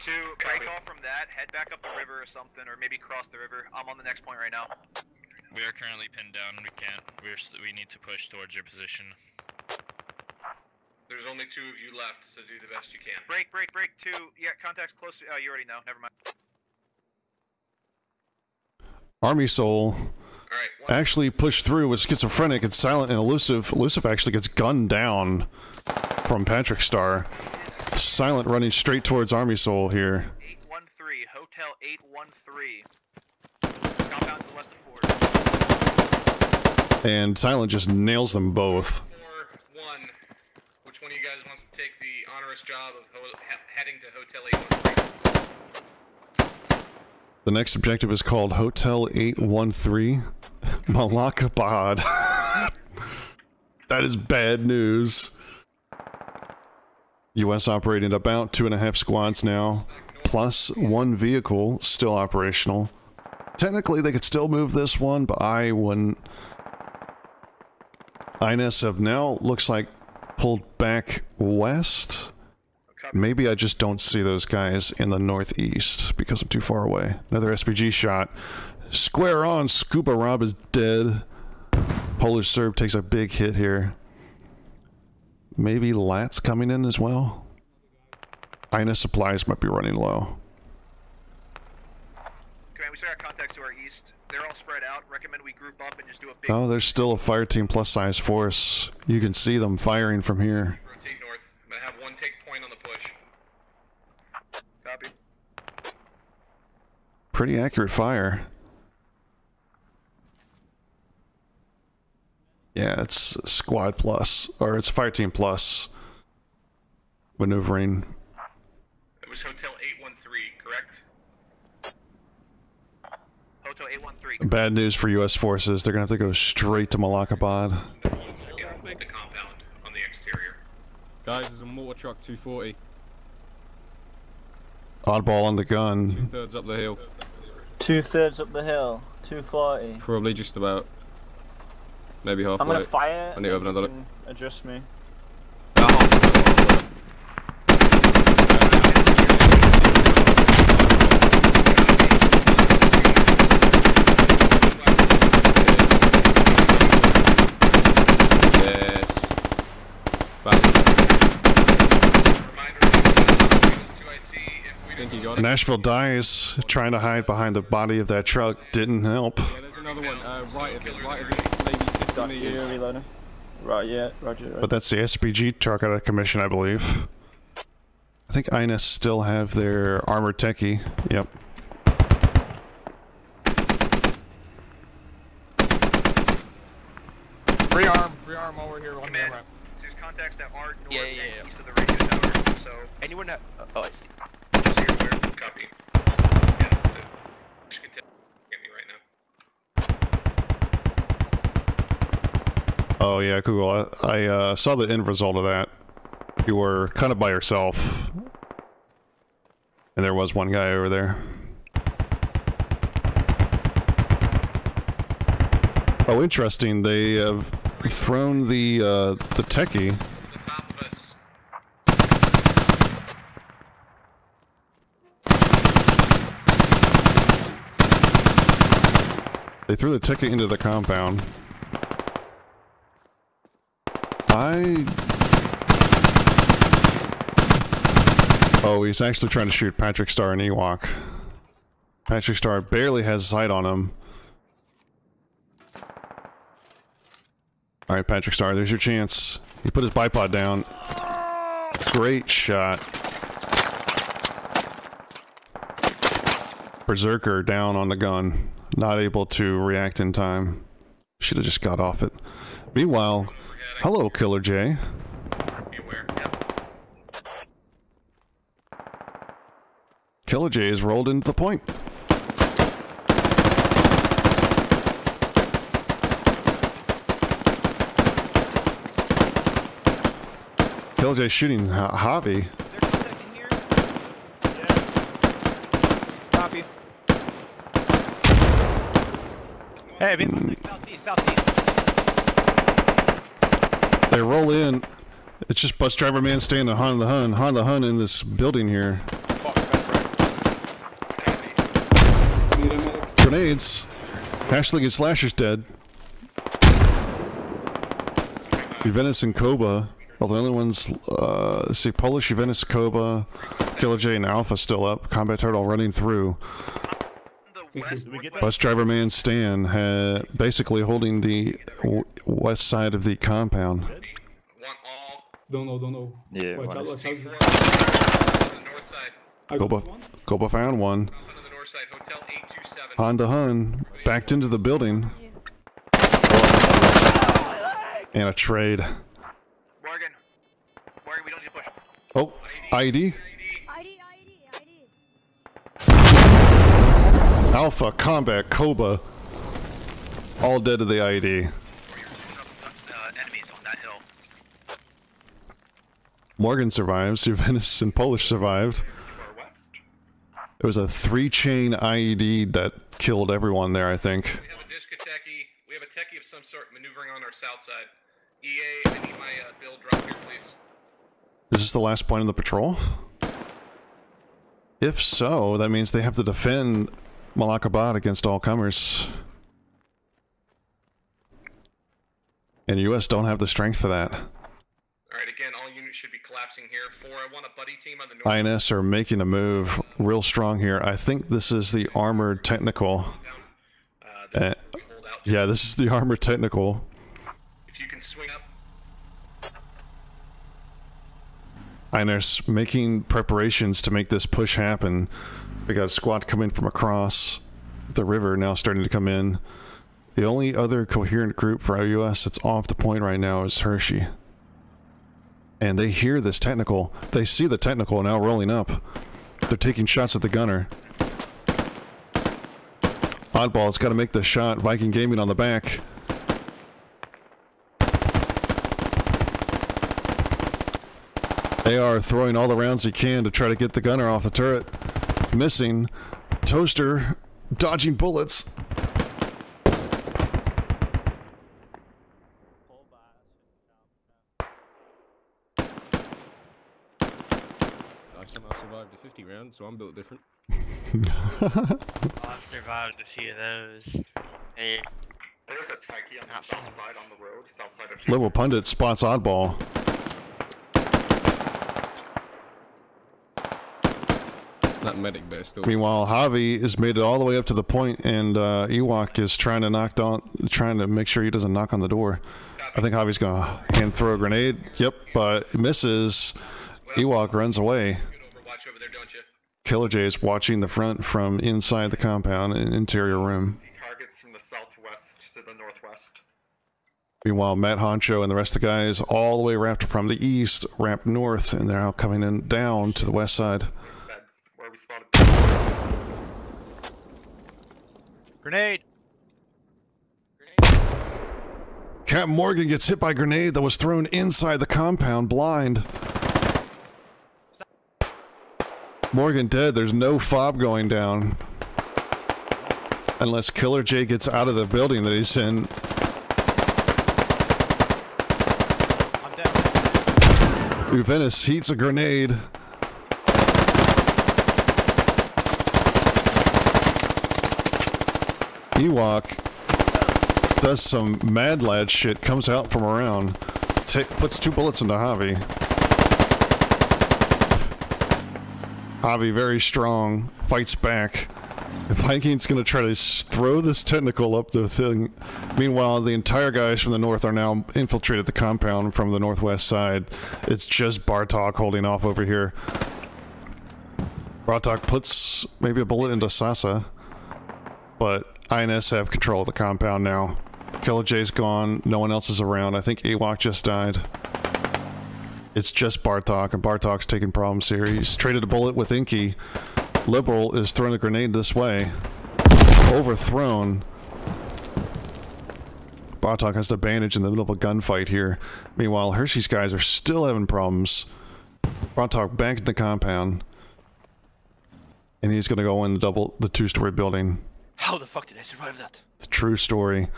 To break off from that, head back up the river or something, or maybe cross the river. I'm on the next point right now. We are currently pinned down. We can't. We're we need to push towards your position. There's only two of you left, so do the best you can. Break, break, break. Two. Yeah, contacts close. To, oh, you already know. Never mind. Army Soul actually pushed through with schizophrenic and silent and elusive. Elusive actually gets gunned down from Patrick Star. Silent running straight towards Army Soul here. 813, Hotel 813. And Silent just nails them both. One. Of you guys wants to take the onerous job of heading to Hotel 813? The next objective is called Hotel 813 Malakabad. that is bad news. U.S. operating about two and a half squads now, plus one vehicle still operational. Technically, they could still move this one, but I wouldn't. INS have now, looks like, pulled back west. Maybe I just don't see those guys in the northeast because I'm too far away. Another SPG shot. Square on, Scuba Rob is dead. Polish Serb takes a big hit here. Maybe Lat's coming in as well. INS supplies might be running low. Command, we got contacts to our east. They're all spread out. Recommend we group up and just do a big. Oh, there's still a fire team plus size force. You can see them firing from here. Rotate north. I'm gonna have one take point on the push. Copy. Pretty accurate fire. Yeah, it's squad plus, or it's fire team plus maneuvering. It was Hotel 813, correct? Hotel 813. Bad news for U.S. forces. They're gonna have to go straight to Malakabad. The compound on the exterior. Guys, there's a mortar truck 240. Oddball on the gun. Two gun. thirds up the hill. Two thirds up the hill. 240. Probably just about. Maybe halfway. I'm gonna fire. I need to open and another. you can Adjust me. Yes. I think you got it. Nashville dies trying to hide behind the body of that truck. Didn't help. Yeah, there's another one. Uh, right of it. Right of it. Maybe 50 Got meters. reloading. Right, yeah, roger, roger. But that's the SPG truck out of commission, I believe. I think INS still have their armored techie. Yep. Rearm, rearm while we're here on the Command, ramp. there's contacts that are north Yeah, yeah, and yeah. east of the radio tower. So Anyone that? Oh, I see. just so you're. Copy. Yeah, the push can tell- get me right now. Oh yeah, Google. I, I uh, saw the end result of that. You were kind of by yourself, and there was one guy over there. Oh, interesting. They have thrown the uh, the techie. They threw the ticket into the compound. I... Oh, he's actually trying to shoot Patrick Star and Ewok. Patrick Star barely has sight on him. Alright, Patrick Star, there's your chance. He put his bipod down. Great shot. Berserker down on the gun. Not able to react in time. Should have just got off it. Meanwhile, hello, Killer J. Killer J is rolled into the point. Killer J shooting Ho- Javi. Southeast, southeast. They roll in. It's just bus driver man staying the the Hun. The Hun in this building here. Grenades. Ashley and Slasher's dead. Juventus and Koba. Well, the only ones, uh, see, Polish, Juventus, Koba, Killer J, and Alpha still up. Combat Turtle running through. Bus driver man Stan had basically holding the west side of the compound. Don't know, don't know. Yeah, Watch one out, is- watch out. I got Koba, one. Koba found one. north side, Hotel 827. Honda Hun backed into the building. And a trade. Morgan. Morgan, we don't need to push. Oh, ID? Alpha Combat Cobra. All dead to the ID. Enemies on that hill. Morgan survives. Juventus and Polish survived. It was a three-chain IED that killed everyone there, I think. We have a Dishka techie. We have a techie of some sort maneuvering on our south side. EA, I need my uh, bill drop here, please. Is this the last point of the patrol? If so, that means they have to defend Malakabad against all comers. And US don't have the strength for that. Alright, again, all units should be collapsing here. Four, I want a buddy team on the north. INS are making a move real strong here. I think this is the armored technical. Uh, yeah, this is the armored technical. If you can swing up. INS making preparations to make this push happen. They got a squad coming from across the river now starting to come in. The only other coherent group for US that's off the point right now is Hershey. And they hear this technical. They see the technical now rolling up. They're taking shots at the gunner. Oddball's got to make the shot. Viking Gaming on the back. AR throwing all the rounds he can to try to get the gunner off the turret. Missing. Toaster dodging bullets. I somehow survived a 50 round, so I'm built different. I've survived a few of those. Hey. There's a techie on the south side on the road, south side of Liberal Pundit spots Oddball. That medic bear still. Meanwhile, Javi has made it all the way up to the point, and uh, Ewok is trying to knock down, trying to make sure he doesn't knock on the door. I think Javi's gonna hand throw a grenade. Yep, but misses. Ewok runs away. Watch over there, don't you? Killer J is watching the front from inside the compound in interior room. targets from the southwest to the northwest. Meanwhile, Matt Honcho and the rest of the guys all the way wrapped from the east, wrapped north, and they're now coming in down to the west side. Where we spotted. Grenade! Captain Morgan gets hit by a grenade that was thrown inside the compound, blind. Morgan dead. There's no fob going down. Unless Killer J gets out of the building that he's in. Juventus heats a grenade. Ewok does some mad lad shit, comes out from around, puts two bullets into Javi. Javi, very strong, fights back. The Viking's gonna try to throw this tentacle up the thing. Meanwhile, the entire guys from the north are now infiltrated the compound from the northwest side. It's just Bartok holding off over here. Bartok puts maybe a bullet into Sasa, but INS have control of the compound now. Killer J's gone, no one else is around. I think Ewok just died. It's just Bartok, and Bartok's taking problems here. He's traded a bullet with Inky. Liberal is throwing a grenade this way. Overthrown. Bartok has to bandage in the middle of a gunfight here. Meanwhile, Hershey's guys are still having problems. Bartok back in the compound. And he's gonna go in the double the two-story building. How the fuck did I survive that? A true story.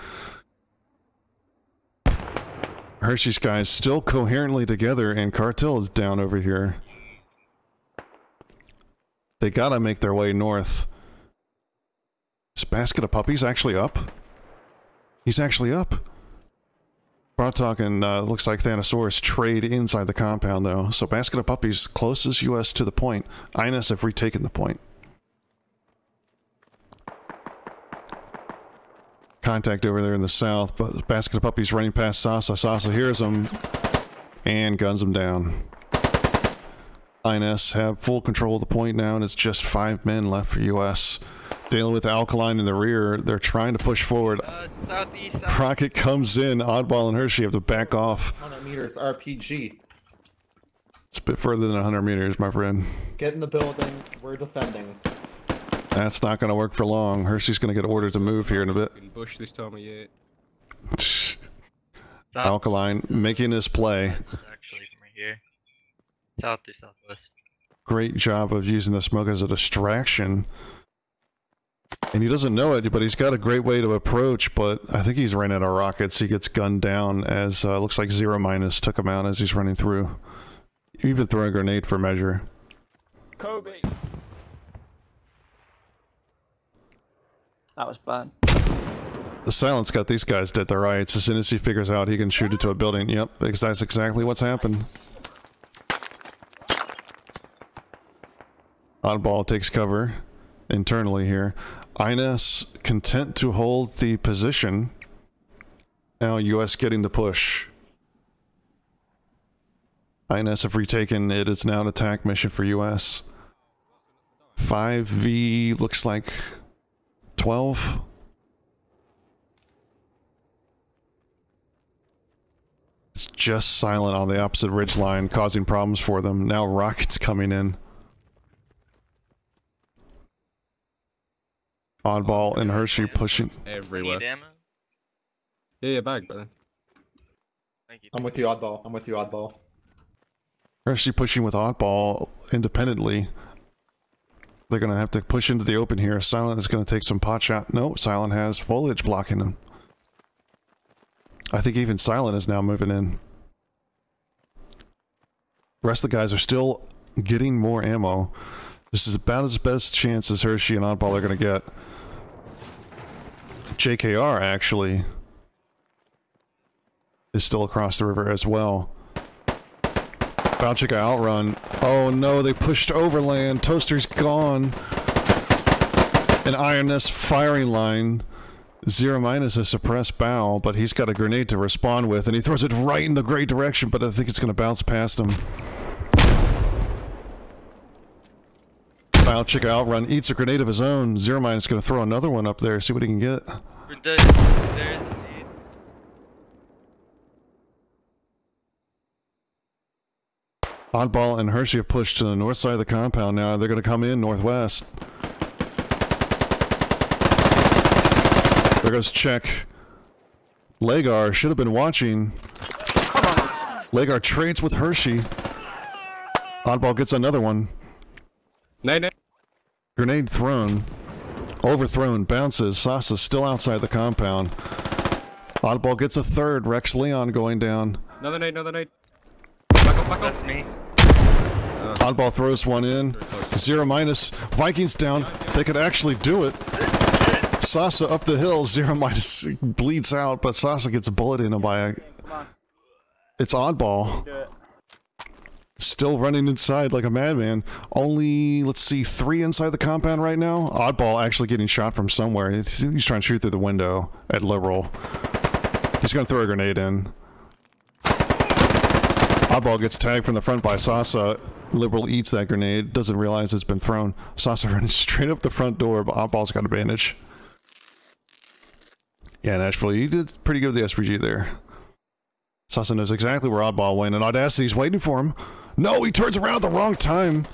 Hershey's guys still coherently together, and Cartel is down over here. They gotta make their way north. Is Basket of Puppies actually up? He's actually up. Bartok and uh, looks like Thanosaurus trade inside the compound, though. So Basket of Puppies closest U.S. to the point. INS have retaken the point. Contact over there in the south, but Basket of Puppies running past Sasa. Sasa hears him and guns him down. INS have full control of the point now, and it's just five men left for US. Dealing with Alkaline in the rear, they're trying to push forward. Uh, southeast, Rocket comes in, Oddball and Hershey have to back off. 100 meters RPG. It's a bit further than 100 meters, my friend. Get in the building. We're defending. That's not going to work for long. Hershey's going to get orders to move here in a bit. Bush this time of year. Alkaline making his play. Actually, from here. South to southwest. Great job of using the smoke as a distraction. And he doesn't know it, but he's got a great way to approach, but I think he's ran out of rockets. He gets gunned down as uh, looks like Zero Minus took him out as he's running through. Even throw a grenade for measure. Kobe. That was bad. The silence got these guys dead to rights. As soon as he figures out he can shoot into a building, yep, that's exactly what's happened. Oddball takes cover internally here. INS content to hold the position. Now US getting the push. INS have retaken. It. It is now an attack mission for US. 5v looks like 12. It's just silent on the opposite ridge line, causing problems for them. Now rockets coming in. Oddball and Hershey pushing. Everywhere. Yeah, yeah, bag, brother. I'm with you, oddball. I'm with you, oddball. Hershey pushing with Oddball independently. They're going to have to push into the open here. Silent is going to take some pot shot. No, Silent has foliage blocking him. I think even Silent is now moving in. The rest of the guys are still getting more ammo. This is about as best chance as Hershey and Oddball are going to get. JKR, actually, is still across the river as well. Balchika outrun. Oh no, they pushed overland. Toaster's gone. An INS firing line. Zero minus a suppressed bow, but he's got a grenade to respond with, and he throws it right in the great direction, but I think it's going to bounce past him. Balchika outrun eats a grenade of his own. Zero minus is going to throw another one up there, see what he can get. We're dead. There's the need. Oddball and Hershey have pushed to the north side of the compound now. They're going to come in northwest. There goes check. Lagar should have been watching. Lagar trades with Hershey. Oddball gets another one. Nay, nay. Grenade thrown. Overthrown. Bounces. Sasa still outside the compound. Oddball gets a third. Rex Leon going down. Another night, another nade. That's me. Oddball throws one in. Zero minus. Vikings down. They could actually do it. Sasa up the hill. Zero minus bleeds out, but Sasa gets a bullet in him by a. It's Oddball. Still running inside like a madman. Only, let's see, three inside the compound right now. Oddball actually getting shot from somewhere. He's trying to shoot through the window at Liberal. He's going to throw a grenade in. Oddball gets tagged from the front by Sasa. Liberal eats that grenade, doesn't realize it's been thrown. Sasa runs straight up the front door, but Oddball's got a bandage. Yeah, Nashville, you did pretty good with the SPG there. Sasa knows exactly where Oddball went, and Audacity's waiting for him. No, he turns around at the wrong time.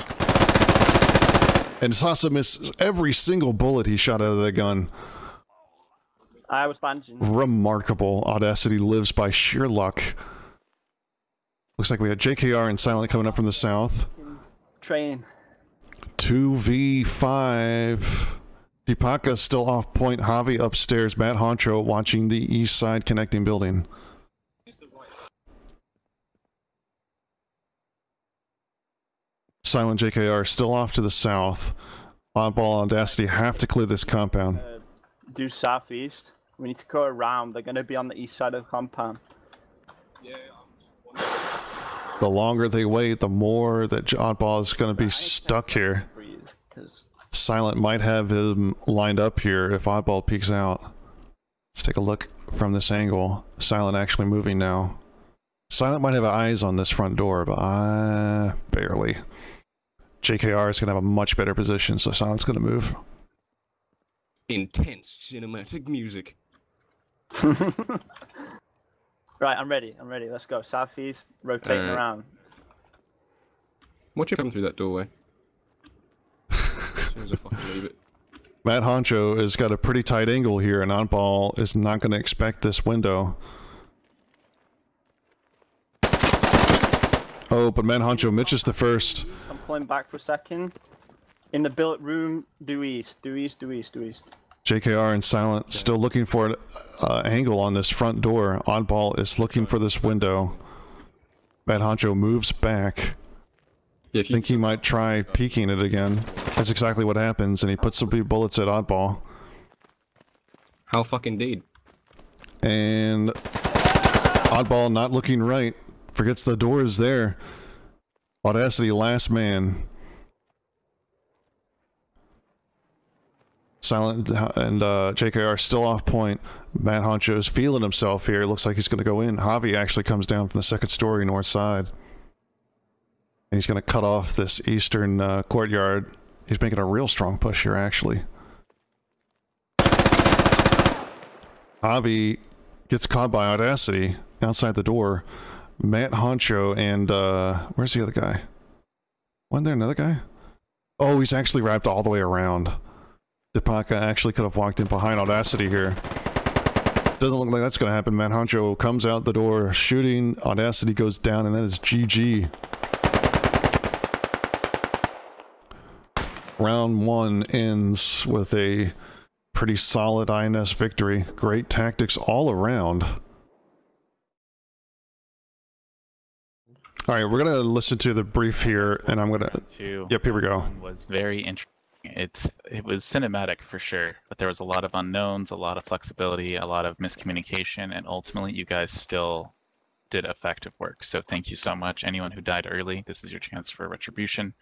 And Sasa misses every single bullet he shot out of that gun. I was bandaging. Remarkable. Audacity lives by sheer luck. Looks like we had JKR and Silent coming up from the south. Train. 2v5. Deepaka still off point. Javi upstairs. Matt Honcho watching the east side connecting building. Silent JKR still off to the south. Oddball Audacity have to clear this compound. Uh, due southeast. We need to go around. They're going to be on the east side of the compound. The longer they wait, the more that Oddball is going to be stuck here. Because Silent might have him lined up here if Oddball peeks out. Let's take a look from this angle. Silent actually moving now. Silent might have eyes on this front door, but I barely. JKR is going to have a much better position, so Silent's going to move. Intense cinematic music. right, I'm ready. I'm ready. Let's go. Southeast, rotating Uh, around. Watch it come through that doorway. as soon as I fucking leave it. Matt Honcho has got a pretty tight angle here, and Oddball is not going to expect this window. Oh, but Matt Honcho Mitch is the first. I'm pulling back for a second. In the billet room, due east, due east, due east, due east. JKR and Silent still looking for an uh, angle on this front door. Oddball is looking for this window. Matt Honcho moves back. Yeah, think he might try peeking it again. That's exactly what happens, and he puts some few bullets at Oddball. How fucking deed. And Oddball not looking right. Forgets the door is there. Audacity last man. Silent and uh, JKR still off point. Matt Honcho is feeling himself here. Looks like he's going to go in. Javi actually comes down from the second story north side. And he's going to cut off this eastern uh, courtyard. He's making a real strong push here, actually. Javi gets caught by Audacity outside the door. Matt Honcho and, uh, where's the other guy? Wasn't there another guy? Oh, he's actually wrapped all the way around. Dipaka actually could have walked in behind Audacity here. Doesn't look like that's going to happen. Matt Honcho comes out the door, shooting. Audacity goes down, and that is GG. Round one ends with a pretty solid INS victory. Great tactics all around. All right, we're gonna listen to the brief here, and I'm gonna. Two. Yep, here we go. Was very interesting. It's it was cinematic for sure, but there was a lot of unknowns, a lot of flexibility, a lot of miscommunication, and ultimately you guys still did effective work. So thank you so much. Anyone who died early, this is your chance for retribution.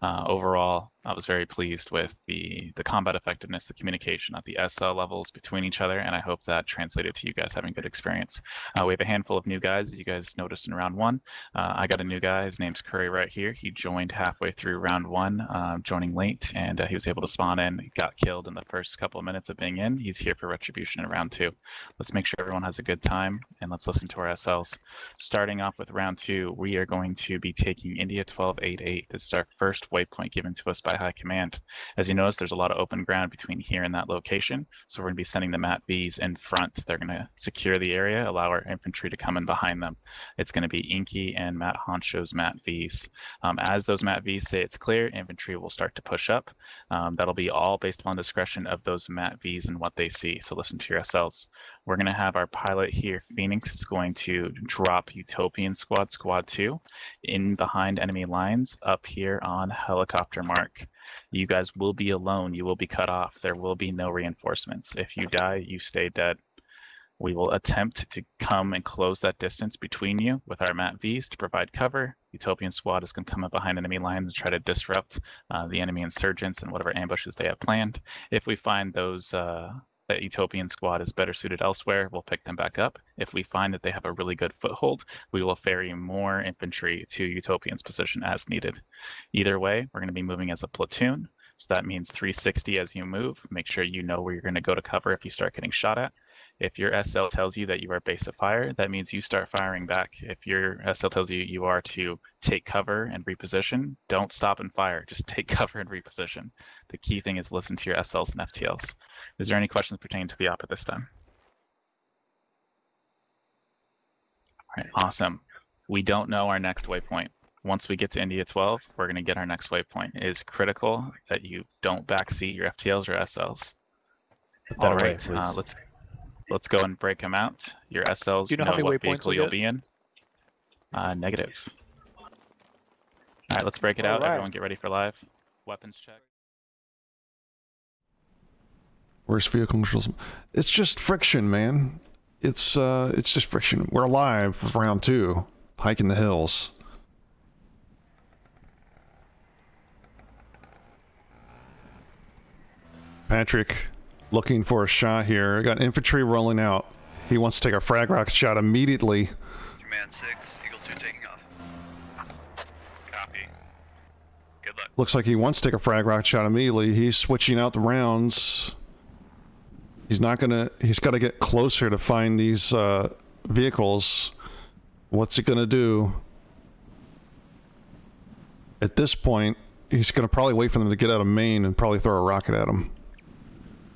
Uh, overall, I was very pleased with the the combat effectiveness, the communication at the SL levels between each other, and I hope that translated to you guys having good experience. Uh, we have a handful of new guys, as you guys noticed in round one. Uh, I got a new guy. His name's Curry right here. He joined halfway through round one, um, joining late, and uh, he was able to spawn in. Got killed in the first couple of minutes of being in. He's here for retribution in round two. Let's make sure everyone has a good time, and let's listen to our SLs. Starting off with round two, we are going to be taking India 1288. This is our first waypoint given to us by High Command. As you notice, there's a lot of open ground between here and that location, so we're going to be sending the MATVs in front. They're going to secure the area, allow our infantry to come in behind them. It's going to be Inky and Matt Honcho's MATVs. Um, as those MATVs say it's clear, infantry will start to push up. Um, that'll be all based upon discretion of those MATVs and what they see, so listen to your SLs. We're going to have our pilot here, Phoenix, is going to drop Utopian Squad, Squad 2, in behind enemy lines up here on helicopter mark. You guys will be alone. You will be cut off. There will be no reinforcements. If you die, you stay dead. We will attempt to come and close that distance between you with our MATVs to provide cover. Utopian Squad is going to come up behind enemy lines and try to disrupt uh, the enemy insurgents and whatever ambushes they have planned. If we find those uh, that Utopian squad is better suited elsewhere, we'll pick them back up. If we find that they have a really good foothold, we will ferry more infantry to Utopian's position as needed. Either way, we're going to be moving as a platoon. So that means 360 as you move. Make sure you know where you're going to go to cover if you start getting shot at. If your SL tells you that you are base of fire, that means you start firing back. If your SL tells you you are to take cover and reposition, don't stop and fire. Just take cover and reposition. The key thing is listen to your SLs and FTLs. Is there any questions pertaining to the op at this time? All right, awesome. We don't know our next waypoint. Once we get to India 12, we're going to get our next waypoint. It is critical that you don't backseat your FTLs or SLs. All away, right, uh, let's let's go and break them out. Your SLs Do you know know, how many what vehicle you'll get? be in. Uh, negative. All right, let's break it All out. right. Everyone get ready for live. Weapons check. Where's vehicle controls? It's just friction, man. It's uh, it's just friction. We're alive for round two, Hike in the Hills. Patrick, looking for a shot here. Got infantry rolling out. He wants to take a frag rocket shot immediately. Command 6, Eagle 2 taking off. Copy. Good luck. Looks like he wants to take a frag rocket shot immediately. He's switching out the rounds. He's not gonna. He's got to get closer to find these uh, vehicles. What's he gonna do? At this point, he's gonna probably wait for them to get out of main and probably throw a rocket at him.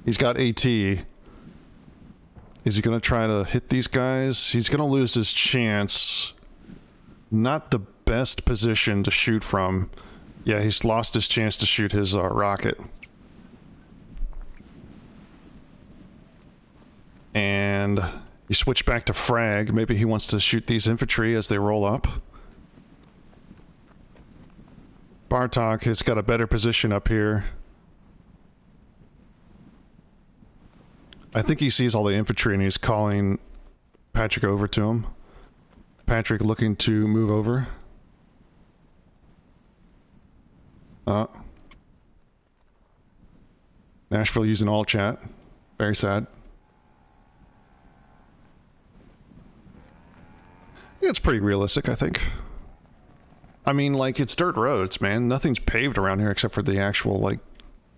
He's got AT. Is he gonna try to hit these guys? He's gonna lose his chance. Not the best position to shoot from. Yeah, he's lost his chance to shoot his uh, rocket. And you switch back to frag. Maybe he wants to shoot these infantry as they roll up. Bartok has got a better position up here. I think he sees all the infantry and he's calling Patrick over to him. Patrick looking to move over. Uh. Nashville using all chat. Very sad. Yeah, it's pretty realistic, I think. I mean, like, it's dirt roads, man. Nothing's paved around here except for the actual, like,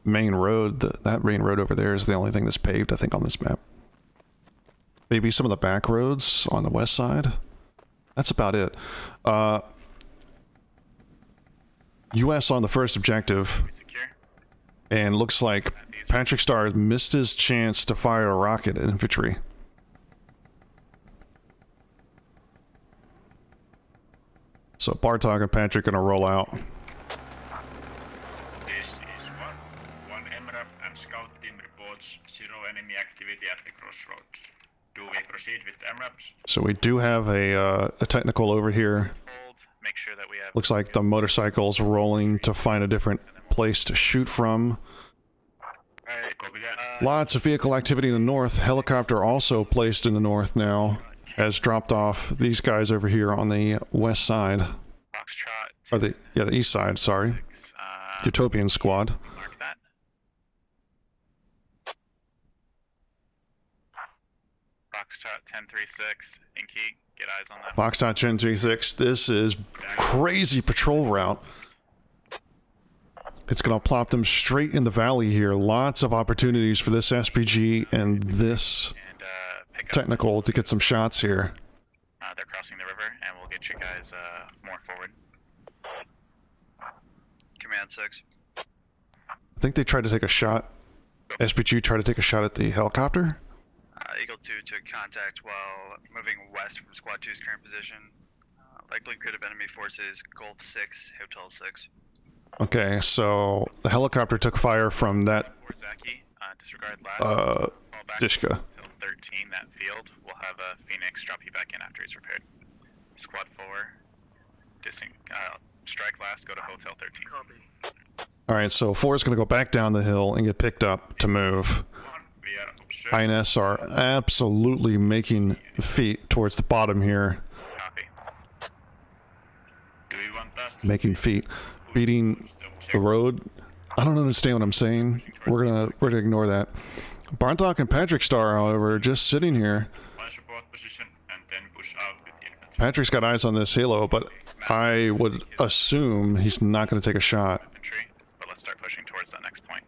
main road. The, that main road over there is the only thing that's paved, I think, on this map. Maybe some of the back roads on the west side. That's about it. Uh, U.S. on the first objective. And looks like Patrick Star missed his chance to fire a rocket at infantry. So Bartok and Patrick gonna roll out. This is one. One MRAP and scout team reports zero enemy activity at the crossroads. Do we proceed with MRAPs? So we do have a, uh, a technical over here. Make sure that we have. Looks like the motorcycle's rolling to find a different place to shoot from. Lots of vehicle activity in the north. Helicopter also placed in the north now. Has dropped off these guys over here on the west side. Or the, yeah, the east side, sorry. Utopian squad. Foxtrot 1036, Inky, get eyes on that. Foxtrot 1036, this is crazy patrol route. It's going to plop them straight in the valley here. Lots of opportunities for this SPG and this technical to get some shots here. Uh, they're crossing the river, and we'll get you guys uh, more forward. Command 6. I think they tried to take a shot. SPG tried to take a shot at the helicopter. Uh, Eagle 2 took contact while moving west from Squad 2's current position. Uh, likely grid of enemy forces, Gulf 6, Hotel 6. Okay, so the helicopter took fire from that uh, Dishka. 13, that field. We'll have a Phoenix drop you back in after he's repaired. Squad 4, dising, uh, strike last, go to Hotel 13. Copy. Alright, so 4 is going to go back down the hill and get picked up to move. INS are absolutely making feet towards the bottom here. Making feet. Beating the road. I don't understand what I'm saying. We're gonna we're gonna ignore that. Bartok and Patrick Star, however, are just sitting here. Patrick's got eyes on this halo, but I would assume he's not going to take a shot. But let's start pushing towards that next point.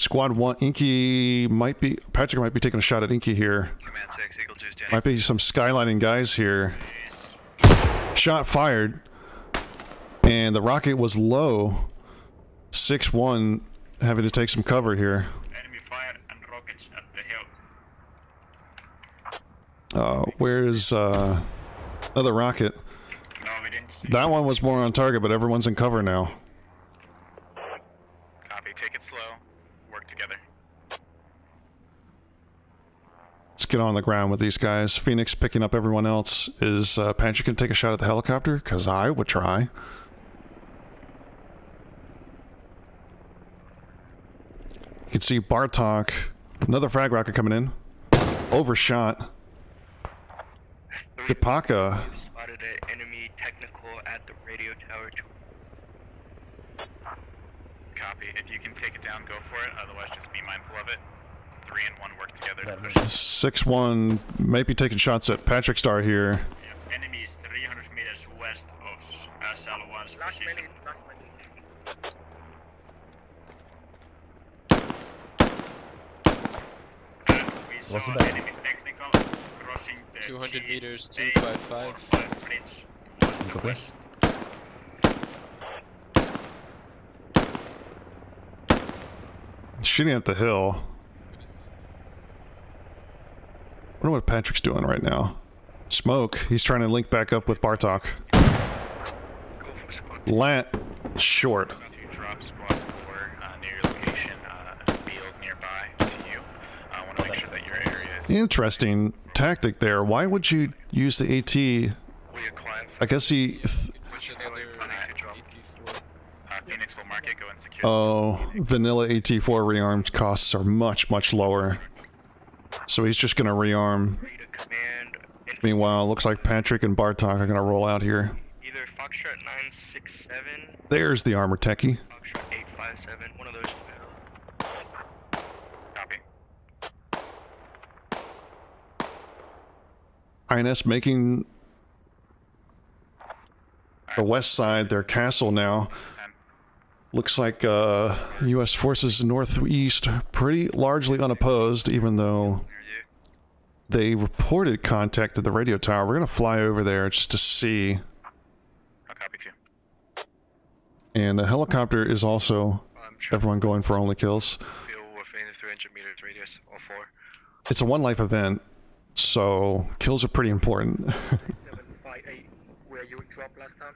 Squad 1, Inky might be... Patrick might be taking a shot at Inky here. Command 6, Eagle 2 standing. Might be some skylining guys here. Shot fired. And the rocket was low. 6-1 having to take some cover here. enemy fire and rockets at the Uh, where's, uh, another rocket? That one was more on target, but everyone's in cover now. Copy, take it slow. Work together. Let's get on the ground with these guys. Phoenix picking up everyone else. Is, uh, Patrick gonna take a shot at the helicopter? Because I would try. You can see Bartok, another frag rocket coming in. Overshot. Depaka. Spotted an enemy technical at the radio tower. Copy. If you can take it down, go for it. Otherwise, just be mindful of it. Three and one work together. to push. 6-1 might be taking shots at Patrick Star here. Enemy is 300 meters west of uh, SL1's position. And we saw enemy technical crossing the 200 meters, G 255. bridge towards the west. Shooting at the hill. Wonder what Patrick's doing right now. Smoke. He's trying to link back up with Bartok. Lant. Short. To drop squad 4 near your location, field nearby to you. I want to make sure that your area is Interesting tactic there. Why would you use the AT? I guess he. Th Which other AT4? Phoenix will mark it, go and oh, vanilla AT4 rearmed costs are much, much lower. So he's just gonna rearm. Meanwhile, looks like Patrick and Bartok are gonna roll out here. Either Foxtrot 967, There's the armor techie. Foxtrot 857, one of those. INS making the west side their castle now. Looks like uh, U.S. forces northeast pretty largely unopposed, even though they reported contact at the radio tower. We're gonna fly over there just to see. I copy you. And the helicopter is also everyone going for only kills. Feel within 300 meters radius, all four. It's a one life event, so kills are pretty important. 758, where you dropped last time?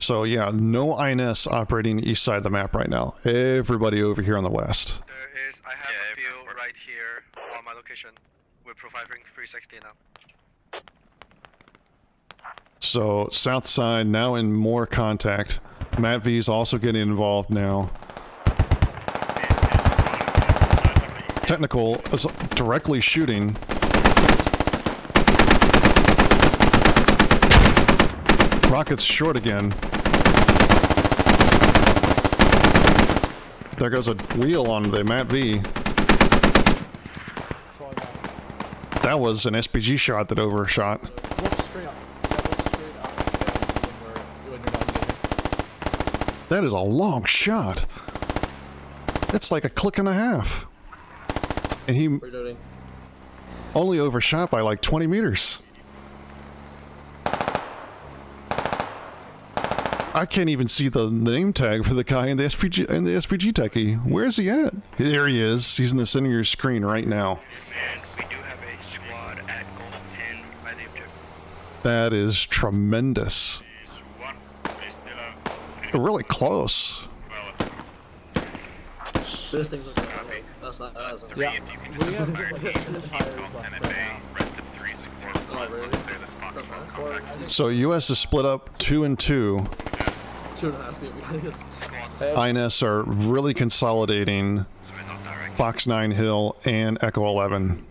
so yeah, no INS operating east side of the map right now. Everybody over here on the west. There is, I have a field right here on my location. We're providing 360 now. So south side now in more contact. MATV is also getting involved now. Technical is directly shooting. Rockets short again. There goes a wheel on the MATV. That was an SPG shot that overshot. Walk straight up. Yeah, walk straight up when we're, when you're not moving. That is a long shot. That's like a click and a half. And he Reloading. only overshot by like 20 meters. I can't even see the name tag for the guy in the SPG in the SPG techie. Where is he at? There he is. He's in the center of your screen right now. We do have a squad at Gold 10 by the objective. That is tremendous. Really close. This thing's looking okay. That's not. Oh, That's not. Yeah. We have like two tires left right now. Oh really? It's not bad. Or So US is split up two and two. two and a half feet. We take this. INS are really consolidating Fox 9 Hill and Echo 11.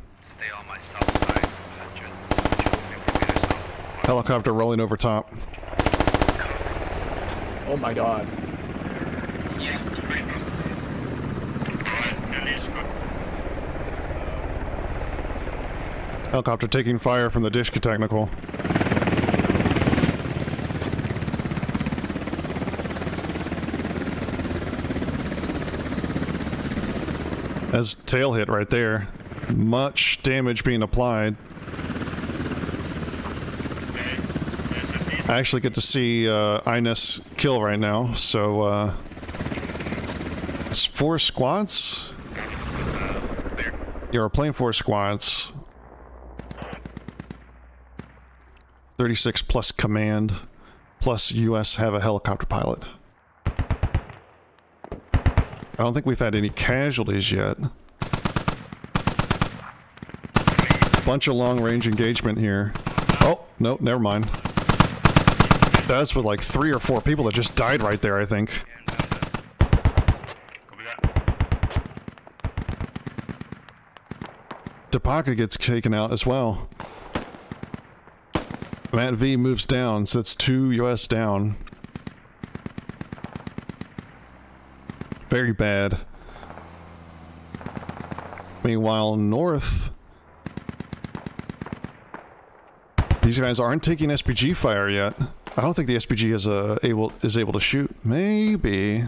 Helicopter rolling over top. Oh my god. Helicopter taking fire from the Dishka Technical. As tail hit right there. Much damage being applied. I actually get to see uh, Ines kill right now, so uh, it's four squads. We're playing four squads. 36 plus command, plus US have a helicopter pilot. I don't think we've had any casualties yet. Bunch of long range engagement here. Oh, no, never mind. That's with like three or four people that just died right there, I think. Depaka gets taken out as well. MATV moves down, so it's two US down. Very bad. Meanwhile, north, These guys aren't taking SPG fire yet. I don't think the SPG is uh, able is able to shoot. Maybe.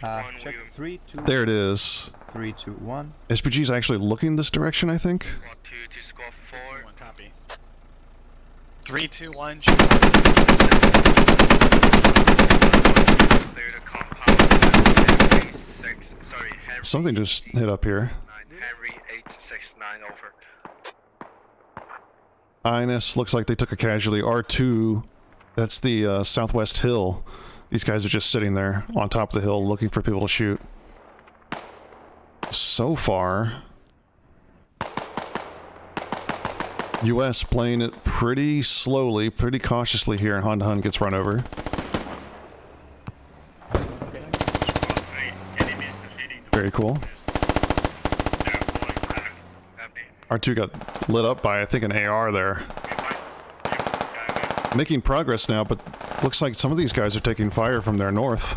Uh, check three, two. There it is. Three, two, one. SPG is actually looking this direction, I think. Two to squad four. One copy. Three, two, one. Sorry, Something just hit up here. Henry 869 over. INS looks like they took a casualty. R2, that's the uh, southwest hill. These guys are just sitting there on top of the hill looking for people to shoot. So far, US playing it pretty slowly, pretty cautiously here, and Hun Hun gets run over. Very cool. R2 got lit up by, I think, an AR there. Making progress now, but looks like some of these guys are taking fire from their north.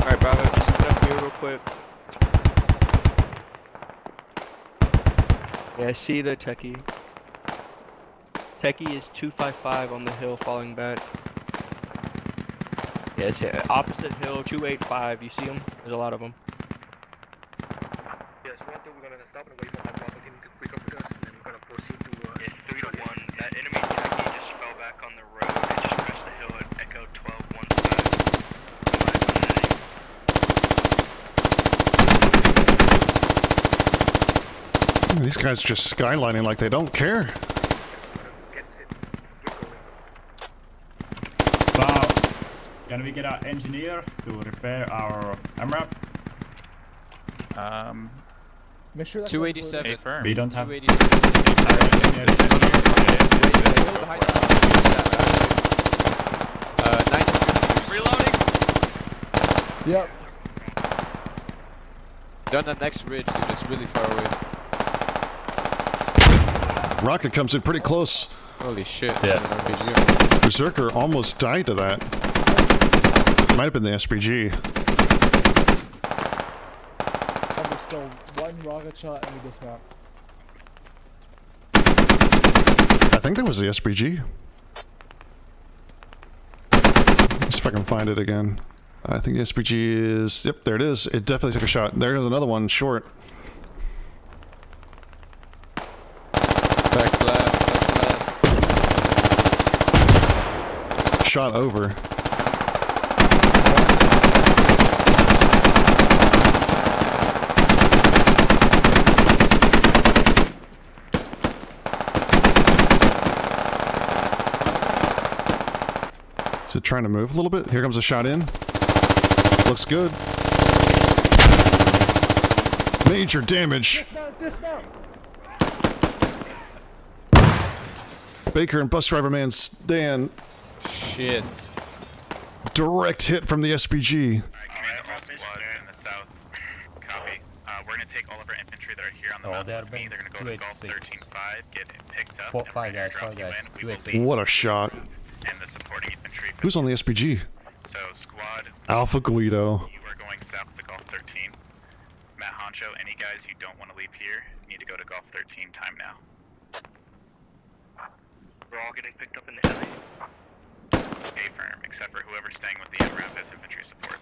Alright, Bravo, just sit up here real quick. Yeah, I see the techie. Techie is 255 on the hill falling back. Yeah, it's uh, opposite hill, 285. You see them? There's a lot of them. Yes, right there, we're gonna stop and wait for hot pop again to quick up with us, and then we're gonna proceed to. Uh, It's three to one. That enemy techie just fell back on the road. It just crashed the hill at Echo 1215. These guys just skylining like they don't care. Wow. Can we get an engineer to repair our MRAP? Um, Make sure that's 287. Affirm. We don't have. 287. Uh, 950. Reloading. Yep. They're the next ridge, dude. It's really far away. Rocket comes in pretty close. Holy shit. Yeah. That's an RPG. Berserker almost died to that. Might have been the SPG. And there's still one rocket shot and we dismount. I think that was the SPG. See if I can find it again. I think the SPG is... Yep, there it is. It definitely took a shot. There's another one short. Back blast, back blast. Shot over. Is it trying to move a little bit? Here comes a shot in. Looks good. Major damage. Dismount, dismount! Baker and bus driver man Stan. Shit. Direct hit from the SPG. Alright, all squads in the south. Copy. Uh, we're gonna take all of our infantry that are here on the Oh, mountain they're me. They're gonna go to Golf 286. 13-5, get picked up, Four, five guys, five guys. in. We Two will eight leave What a shot. and the supporting infantry. Who's on the SPG? So, squad, Alpha Guido. you are going south to Golf 13. Matt Honcho, any guys you don't want to leave here need to go to Golf 13 time now. We're all getting picked up in the alley. A firm, except for whoever's staying with the MRAP as infantry support.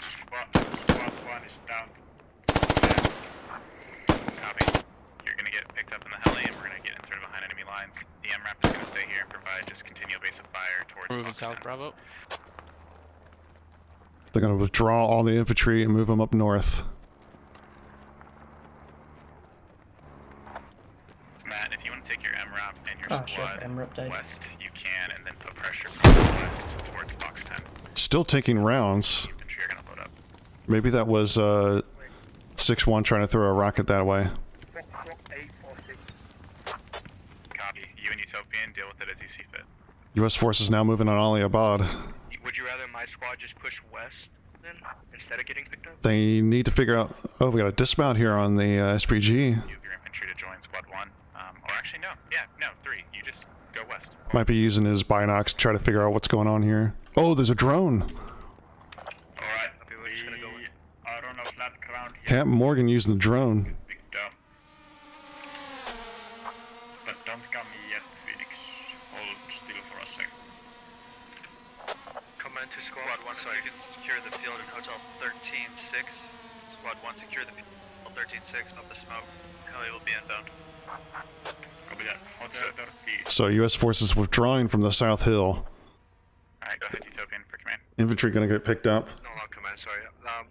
Squad, squad one is down. Copy. You're get picked up in the heli and we're gonna get inserted behind enemy lines. The MRAP is gonna stay here and provide just continual base of fire towards Moving post south, Bravo. They're going to withdraw all the infantry and move them up north. Matt, if you want to take your MRAP and your Oh, shit, squad MRAP west, you can, and then put pressure from the west towards box 10. Still taking rounds. Infantry are gonna load up. Maybe that was uh, 6-1 trying to throw a rocket that way. Copy. You and Utopian deal with it as you see fit. U.S. forces now moving on Ali Abad. Would you rather my squad just push west then, instead of getting picked up? They need to figure out... Oh, we got a dismount here on the uh, SPG. You have your infantry to join squad 1. Um, or actually, no. Yeah, no, 3. You just go west. Might be using his binocs to try to figure out what's going on here. Oh, there's a drone. Alright, we Captain Morgan using the drone. But don't come yet, Phoenix. Hold still for a sec. Command to squad 1 so you can secure the field in Hotel 13-6. Squad 1 secure the field 13-6 above the smoke. Heli will be inbound. Copy that. Hotel 13. So U.S. forces withdrawing from the South Hill. Alright, go ahead, Utopian, for command. Infantry gonna get picked up. No, not command, sorry. Um,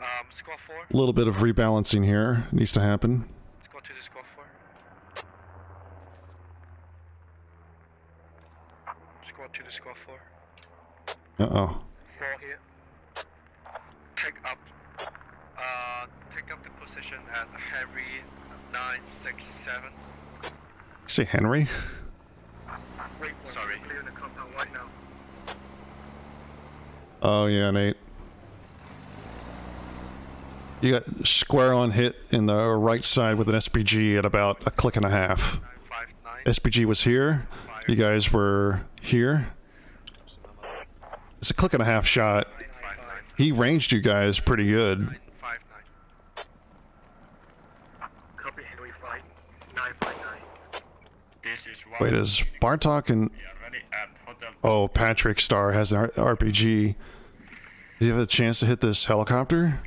um, squad 4. A little bit of rebalancing here needs to happen. Squad 2 to squad 4. Squad 2 to squad 4. Uh-oh. 4 here. Take up. Uh, take up the position at Henry 967. Say Henry? Wait, sorry. Clear the compound right now. Oh yeah, Nate. You got square on hit in the right side with an SPG at about a click and a half. SPG was here. You guys were here. It's a click and a half shot. He ranged you guys pretty good. Copy Henry 5. 959. This is one. Wait, is Bartok and... Oh, Patrick Star has an RPG. Do you have a chance to hit this helicopter?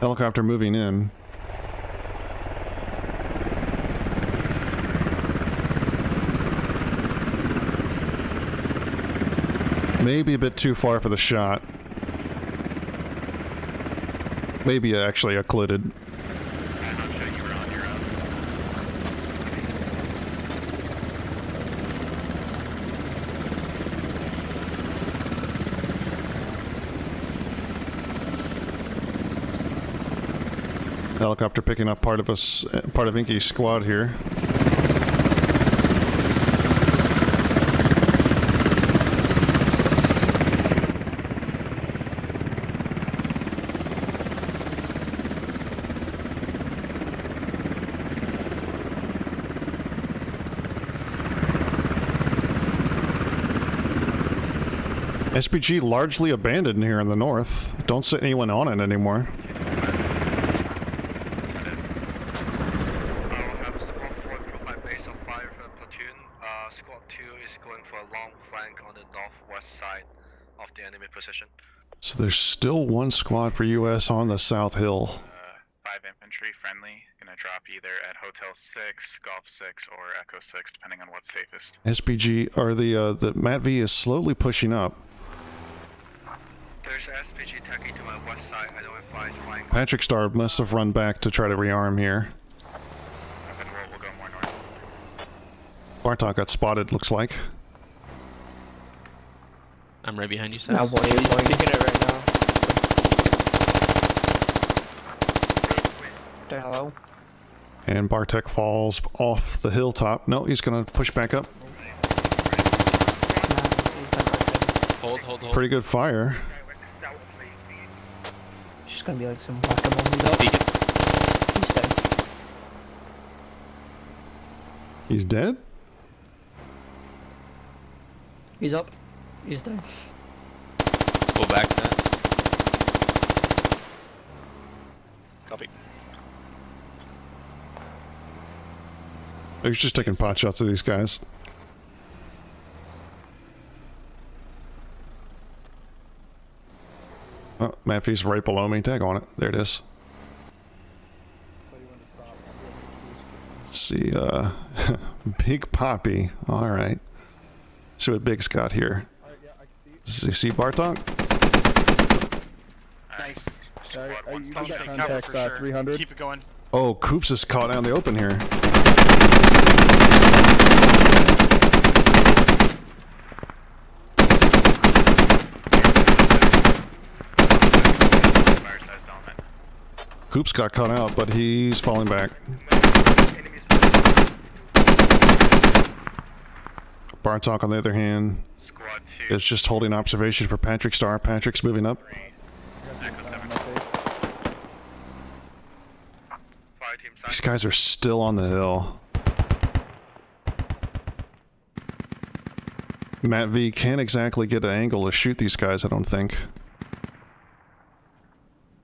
Helicopter moving in. Maybe a bit too far for the shot. Maybe actually occluded. Helicopter picking up part of us, uh, part of Inky's squad here. SPG largely abandoned here in the north. Don't set anyone on it anymore. I will have squad 4 provide base of fire for the platoon. Uh, squad 2 is going for a long flank on the northwest side of the enemy position. So there's still one squad for US on the South Hill. Five infantry friendly, gonna drop either at Hotel 6, Golf 6, or Echo 6, depending on what's safest. SPG or the uh, the MATV is slowly pushing up. There's SPG techie to my west side. I don't advise flying. Patrick Star must have run back to try to rearm here. Then we'll, we'll go. Bartok got spotted, looks like. I'm right behind you, Seth. Now, boy, he's kicking it right now. Hello. And Bartok falls off the hilltop. No, he's gonna push back up. Hold, hold, hold. Pretty good fire. It's just gonna be like some whack-a-mole. He's up. He's dead. He's dead? He's up. He's dead. Pull back, Seth. Copy. He's just taking pot shots of these guys. Oh, Matthew's right below me. Tag on it. There it is. Let's see, uh, Big Poppy. All right. See what Big's got here. See, see Bartok? Nice. Uh, uh, you Cover got for contacts sure. uh, 300. Keep it going. Oh, Coops is caught out in the open here. Coops got caught out, but he's falling back. Bartok, on the other hand, is just holding observation for Patrick Star. Patrick's moving up. These guys are still on the hill. MATV can't exactly get an angle to shoot these guys, I don't think.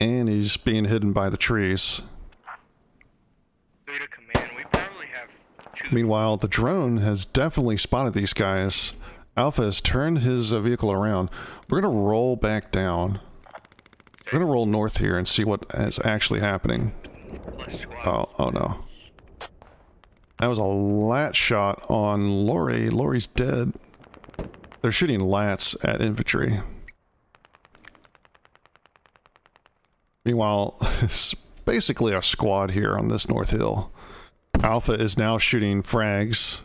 And he's being hidden by the trees. Command, we probably have Meanwhile, the drone has definitely spotted these guys. Alpha has turned his uh, vehicle around. We're gonna roll back down. We're gonna roll north here and see what is actually happening. Oh, oh no. That was a lat shot on Lori. Lori's dead. They're shooting lats at infantry. Meanwhile, it's basically a squad here on this North Hill. Alpha is now shooting frags.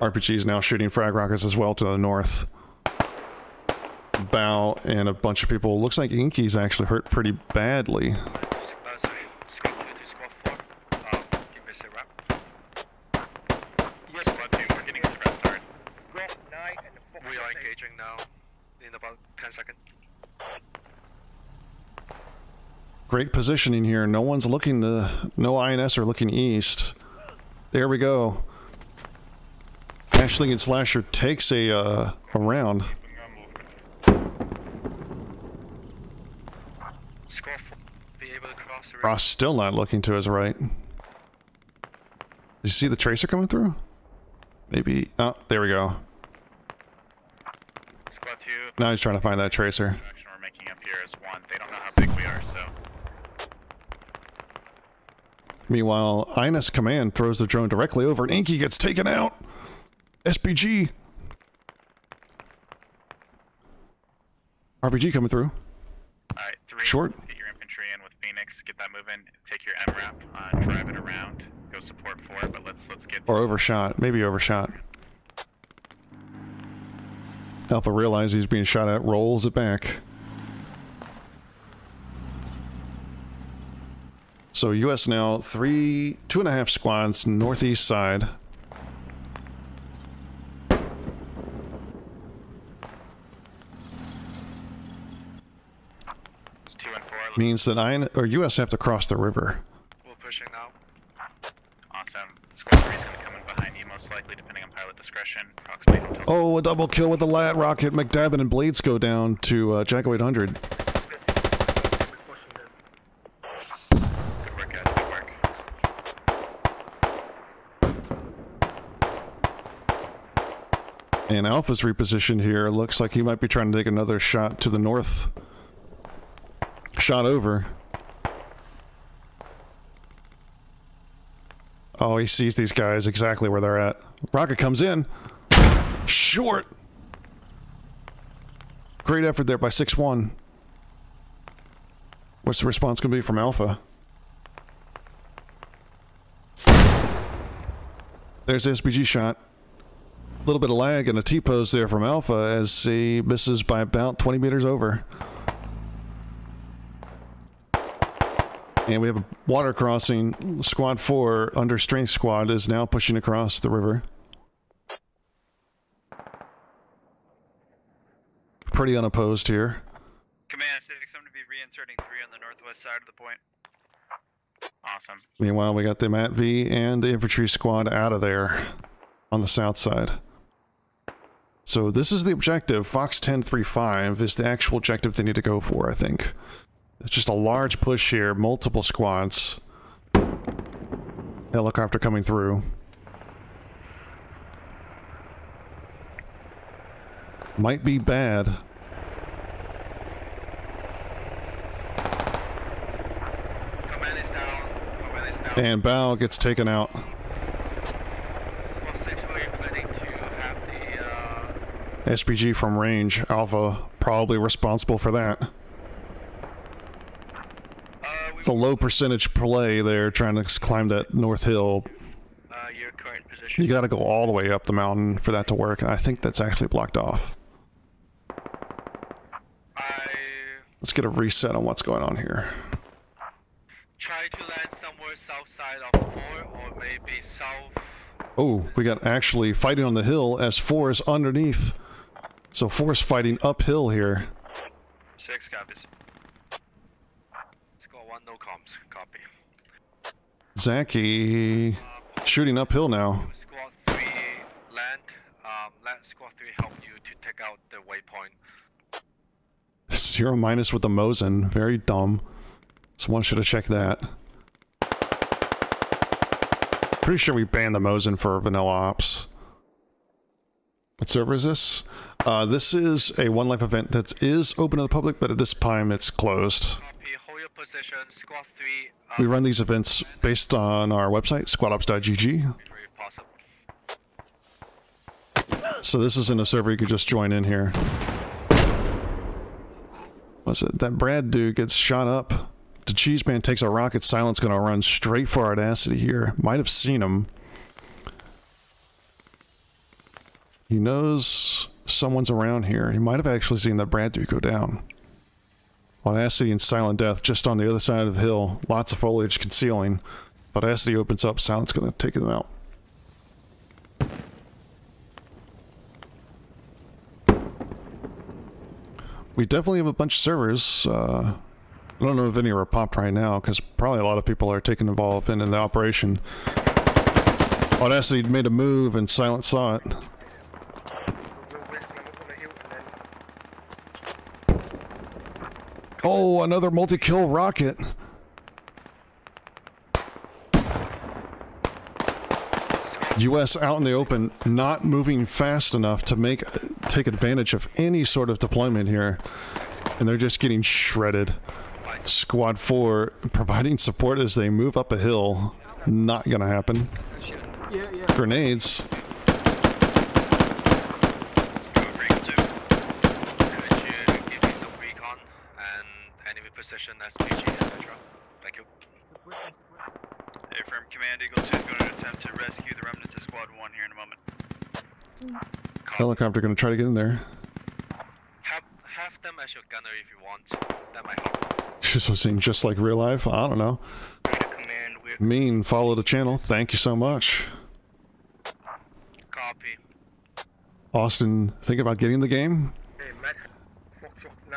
RPG is now shooting frag rockets as well to the north. Bow and a bunch of people. Looks like Inky's actually hurt pretty badly. We're getting threat start. We are engaging now in about 10 seconds. Great positioning here. No one's looking to... No INS are looking east. There we go. Ashling and Slasher takes a, uh, a round. Squad 4, be able to cross the river. Ross still not looking to his right. Did you see the tracer coming through? Maybe... Oh, there we go. Squad 2, Now he's trying to find that tracer. we're making up here is one. They don't know how big we are, so Meanwhile, INS Command throws the drone directly over and Inky gets taken out. SPG. RPG coming through. Alright, three. Short. Get your infantry in with That moving, take your MRAP, uh, drive it around, go support four, but let's let's get Or overshot. Maybe overshot. Alpha realizes he's being shot at, rolls it back. So US now three, two and a half squads northeast side. It's two and four. Means that I or US have to cross the river. We're pushing now. Awesome. Squad three is gonna come in behind you, most likely, depending on pilot discretion. Oh, a double kill with the lat rocket. McDabbin and Blades go down to uh, Jacko 800. Good work, guys. Good work. And Alpha's repositioned here. Looks like he might be trying to take another shot to the north. Shot over. Oh, he sees these guys exactly where they're at. Rocket comes in. Short. Great effort there by 6-1. What's the response going to be from Alpha? There's the SPG shot. A little bit of lag and a T-pose there from Alpha as he misses by about 20 meters over. And we have a water crossing. Squad 4, under strength squad, is now pushing across the river. Pretty unopposed here. Command 6, I'm going to be reinserting 3 on the northwest side of the point. Awesome. Meanwhile, we got the MATV and the infantry squad out of there on the south side. So this is the objective. Fox 1035 is the actual objective they need to go for, I think. It's just a large push here, multiple squads. Helicopter coming through. Might be bad. And Bao gets taken out. Squad 6, we're planning to have the, SPG from range. Alpha probably responsible for that. It's a low percentage play there, trying to climb that north hill. Uh, your current position. You gotta go all the way up the mountain for that to work. I think that's actually blocked off. Let's get a reset on what's going on here. try to land somewhere south side of 4 or maybe south. Oh, we got actually fighting on the hill as 4 is underneath. So 4 is fighting uphill here. 6 copies. 1, no comms. Copy. Zaki shooting uphill now. Squad 3 land. Um, let Squad 3 help you to take out the waypoint. Zero minus with the Mosin. Very dumb. Someone should have checked that. Pretty sure we banned the Mosin for vanilla ops. What server is this? Uh, this is a One Life event that is open to the public, but at this time it's closed. We run these events based on our website, squadops.gg. So this isn't a server you could just join in here. What's it? That Brad dude gets shot up. The cheese man takes a rocket. Silent's gonna run straight for Audacity here. Might have seen him. He knows someone's around here. He might have actually seen that Brad dude go down. Audacity and Silent Death just on the other side of the hill. Lots of foliage concealing. But Audacity opens up. Silent's gonna take them out. We definitely have a bunch of servers. Uh, I don't know if any are popped right now, because probably a lot of people are taking involved in, in the operation. Audacity made a move and Silent saw it. Oh, another multi-kill rocket. US out in the open, not moving fast enough to make take advantage of any sort of deployment here. And they're just getting shredded. Squad 4 providing support as they move up a hill. Not gonna happen. Grenades. enemy position, SPG, etc. Thank you. Affirm Command Eagle 2 is going to attempt to rescue the remnants of Squad 1 here in a moment. Hmm. Helicopter gonna try to get in there. Have, have them as your gunner if you want. That might help. Just was just like real life. I don't know. Mean, follow the channel. Thank you so much. Copy. Austin, think about getting the game.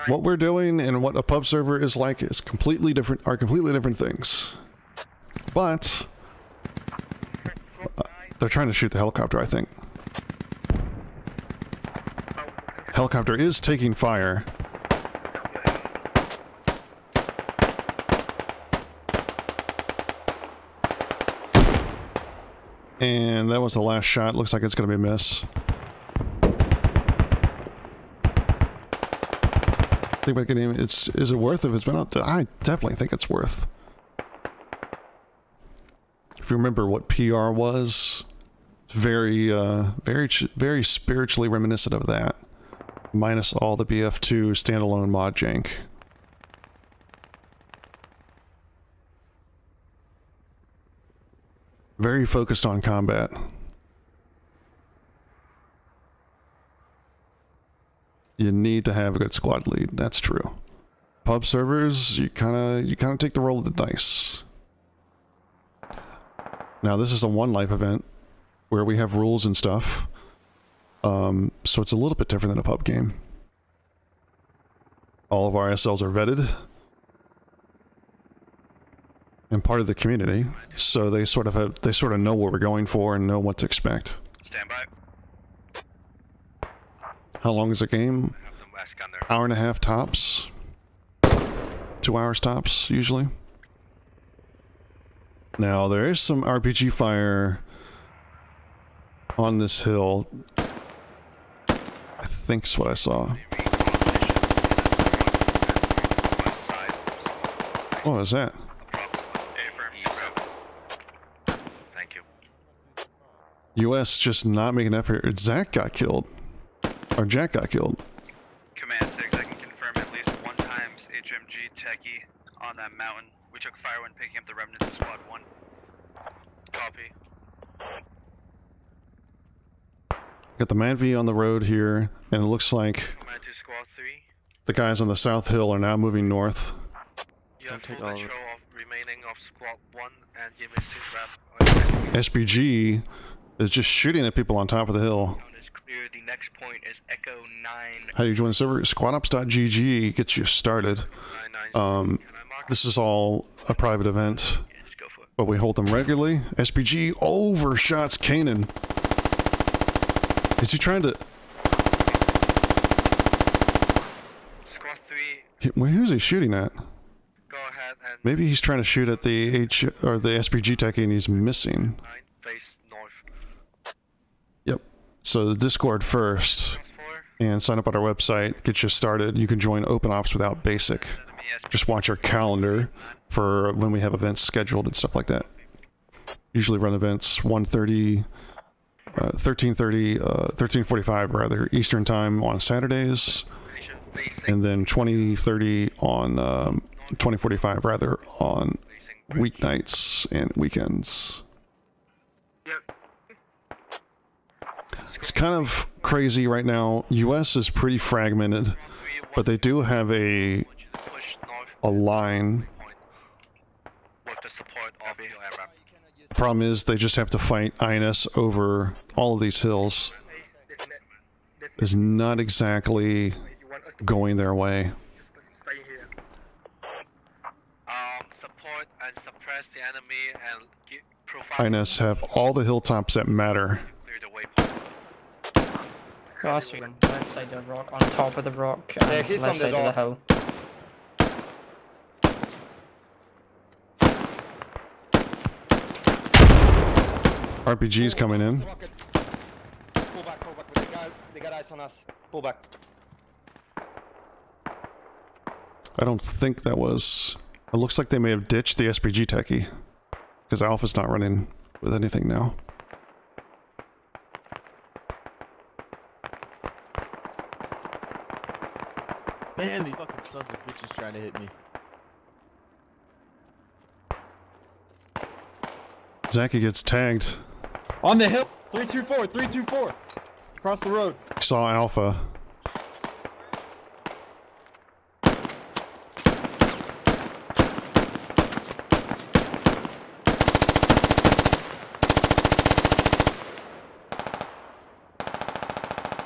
What we're doing and what a pub server is like is completely different. Are completely different things. But they're trying to shoot the helicopter. I think. Helicopter is taking fire. And that was the last shot. Looks like it's going to be a miss. Think about getting it's is it worth if it's been out? I definitely think it's worth. If you remember what PR was, very uh very very spiritually reminiscent of that. Minus all the BF2 standalone mod jank. Very focused on combat. You need to have a good squad lead. That's true. Pub servers, you kind of you kind of take the roll of the dice. Now this is a one life event where we have rules and stuff. Um, so it's a little bit different than a pub game. All of our SLs are vetted and part of the community, so they sort of have they sort of know what we're going for and know what to expect. Stand by. How long is the game? Hour and a half tops. Two hours tops, usually. Now, there is some RPG fire on this hill. I think's what I saw. What was that? Thank you. US just not making effort. Zach got killed. Or Jack got killed. Command 6, I can confirm at least one times HMG Techie on that mountain. We took fire when picking up the remnants of Squad 1. Copy. Got the Man-V on the road here, and it looks like Squad 3. the guys on the South Hill are now moving north. You have full control of remaining of Squad 1 and give me sit rep. SPG is just shooting at people on top of the hill. Clear. The next point is Echo 9. How do you join the server? Squadops.gg gets you started. Um, this is all a private event. Just go for it. but we hold them regularly. SPG overshots Kanan. Is he trying to... Squad 3, who's he shooting at? go ahead and Maybe he's trying to shoot at the H or the SPG techie and he's missing. face north. Yep. So the Discord first, and sign up on our website. Get you started. You can join Open Ops without basic. Just watch our calendar for when we have events scheduled and stuff like that. Usually run events 1:30, uh, 13:30, uh, 13:45 rather Eastern time on Saturdays, and then 20:30 on um, 20:45 rather on weeknights and weekends. It's kind of crazy right now. US is pretty fragmented, but they do have a a line. With the support of. Problem is they just have to fight INS over all of these hills. Is not exactly going their way. Um, support and suppress the enemy and give, provide INS have all the hilltops that matter. clear the waypoint. Crossing left side of the rock, on top of the rock, and Yeah, he's left on the side of the hill. RPG's coming in. Pull back, pull back. They got, they got eyes on us. Pull back. I don't think that was... It looks like they may have ditched the SPG techie. Because Alpha's not running with anything now. Man, these fucking sons of bitches trying to hit me. Zaki gets tagged. On the hill! 324, 324! Across the road. Saw Alpha.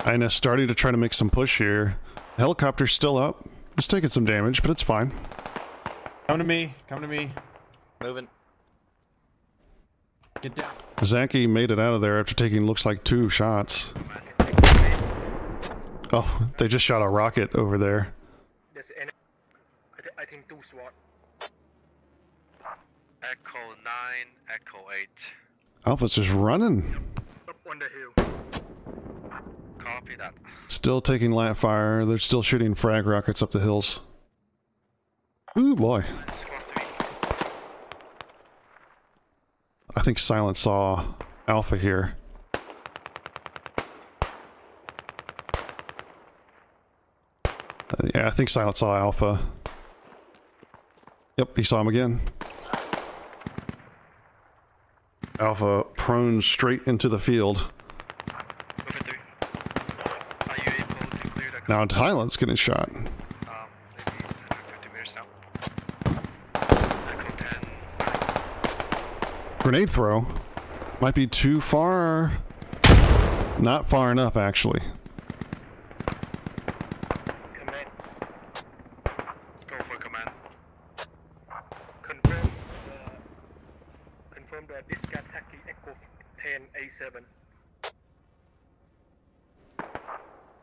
INS starting to try to make some push here. Helicopter's still up. It's taking some damage, but it's fine. Come to me, come to me. Moving. Get down. Zaki made it out of there after taking looks like two shots. Oh, they just shot a rocket over there. There's any, I, th I think two SWAT. Echo 9, Echo 8. Alpha's just running. Up on the hill. Copy that. Still taking lat fire. They're still shooting frag rockets up the hills. Ooh boy. I think Silent saw Alpha here. Uh, yeah, I think Silent saw Alpha. Yep, he saw him again. Alpha prone straight into the field. Now Silent's getting shot. Grenade throw. Might be too far. Not far enough, actually. Go for command. Confirm the, confirm the Dishka techie Echo 10 A7.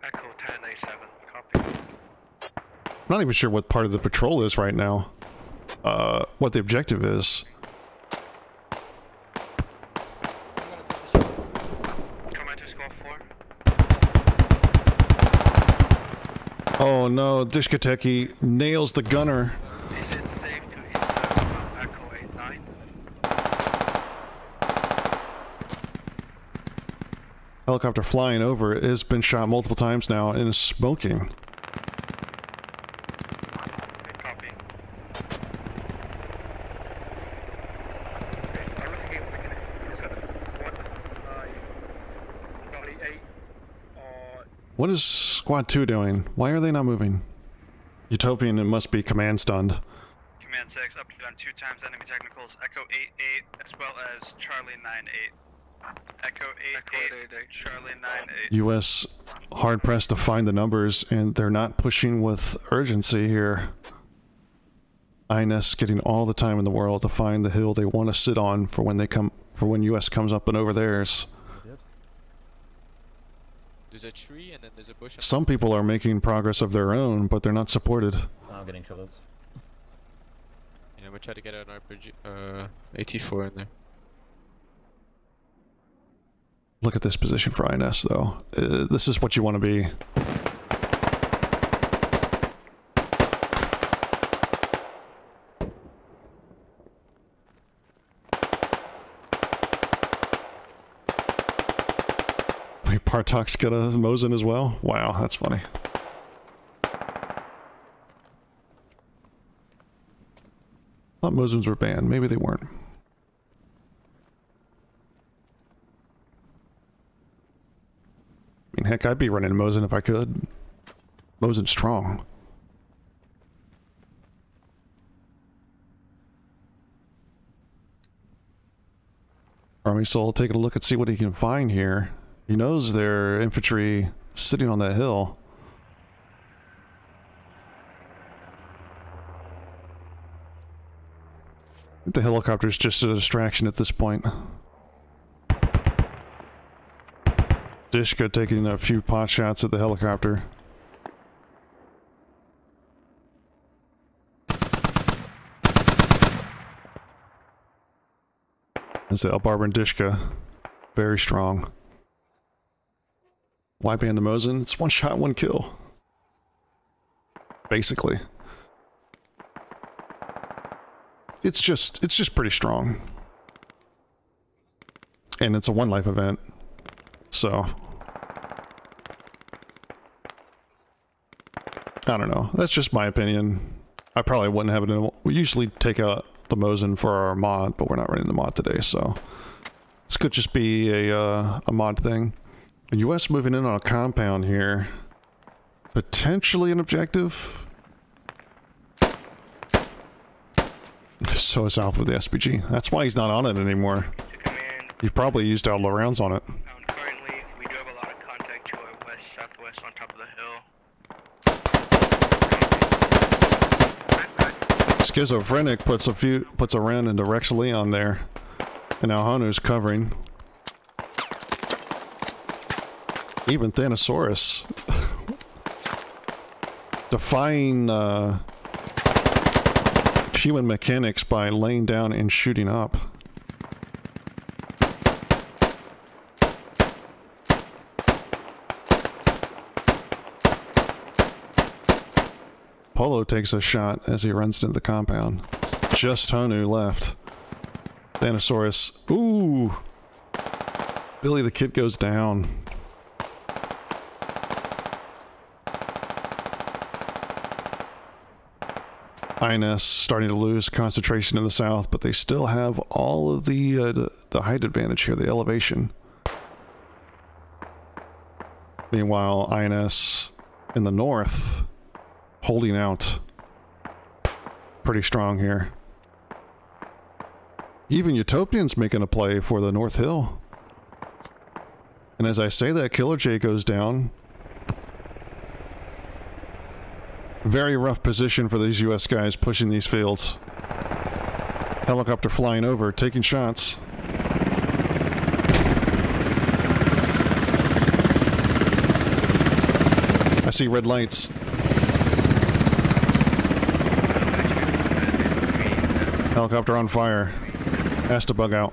Echo 10 A7, copy. I'm not even sure what part of the patrol is right now. Uh, what the objective is. Command to squad 4. Oh no, Dishka techie nails the gunner. Is it safe to Echo 8 9? Helicopter flying over has been shot multiple times now and is smoking. Copy. Okay, I'm looking at we can use that SWAT 9, Charlie 8, or What is Squad 2 doing? Why are they not moving? Utopian, it must be command stunned. Command 6, update on two times enemy technicals, Echo 8-8, as well as Charlie 9-8. Echo 8-8, Charlie 9-8. US hard pressed to find the numbers and they're not pushing with urgency here. INS getting all the time in the world to find the hill they want to sit on for when they come for when US comes up and over theirs. There's a tree and then there's a bush. Some people are making progress of their own, but they're not supported. I'm getting shots. Yeah, we try to get an RPG, uh, 84 in there. Look at this position for INS though. Uh, this is what you want to be. Wait, Bartok's got a Mosin as well? Wow, that's funny. thought Mosins were banned. Maybe they weren't. I mean, heck, I'd be running Mosin if I could. Mosin's strong. Army Soul taking a look and see what he can find here. He knows their infantry sitting on that hill. The helicopter is just a distraction at this point. Dishka taking a few pot shots at the helicopter. Is the Elbarber and Dishka. Very strong. Why ban the Mosin? It's one shot, one kill. Basically. It's just, it's just pretty strong. And it's a one life event. So. I don't know. That's just my opinion. I probably wouldn't have it in. We usually take out the Mosin for our mod, but we're not running the mod today, so. This could just be a, uh, a mod thing. US moving in on a compound here. Potentially an objective. So is Alpha with the SPG. That's why he's not on it anymore. You've probably used all the rounds on it. Schizophrenic puts a few puts a round into Rex Leon there. And now Hanu's covering. Even Thanosaurus. Defying uh, human mechanics by laying down and shooting up. Polo takes a shot as he runs into the compound. Just Honu left. Thanosaurus. Ooh! Billy the Kid goes down. INS starting to lose concentration in the south, but they still have all of the uh, the height advantage here, the elevation. Meanwhile, INS in the north holding out pretty strong here. Even Utopian's making a play for the North Hill. And as I say that, Killer J goes down. Very rough position for these US guys pushing these fields. Helicopter flying over, taking shots. I see red lights. Helicopter on fire. Has to bug out.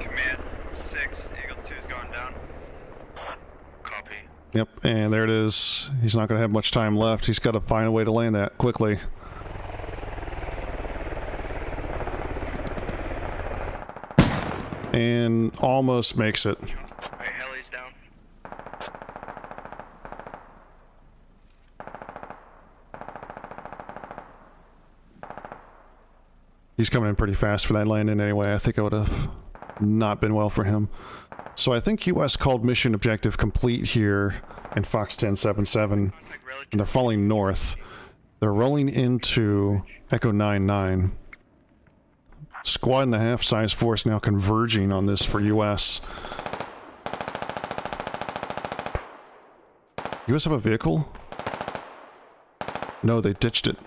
Command 6, Eagle 2 is going down. Copy. Yep, and there it is. He's not going to have much time left. He's got to find a way to land that quickly. And almost makes it. Alright, heli's down. He's coming in pretty fast for that landing anyway. I think it would have not been well for him. So I think US called mission objective complete here in Fox 1077. And they're falling north. They're rolling into Echo 99. Squad and a half size force now converging on this for US. US have a vehicle? No, they ditched it.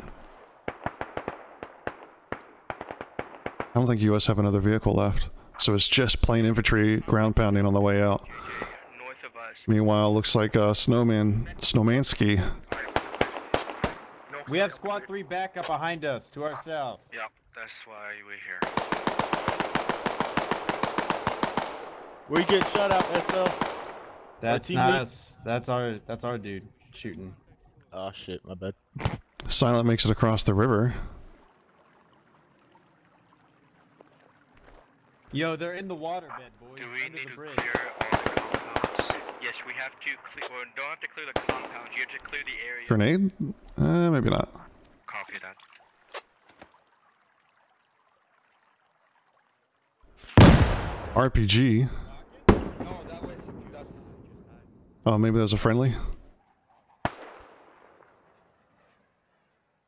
I don't think US have another vehicle left. So it's just plain infantry ground pounding on the way out. Meanwhile, looks like uh, Snowman, Snowmansky. We have squad three back up behind us to our south. Yep, that's why we're here. We get shut up, SL. That's team not lead- us. That's our that's our dude shooting. Oh shit, my bad. Silent makes it across the river. Yo, they're in the water bed, boys. Do we under need the to bridge. clear all the compounds? Yes, we have to clear. Well, don't have to clear the compounds. You have to clear the area. Grenade? Uh, maybe not. Copy that. RPG. Oh, maybe that was a friendly.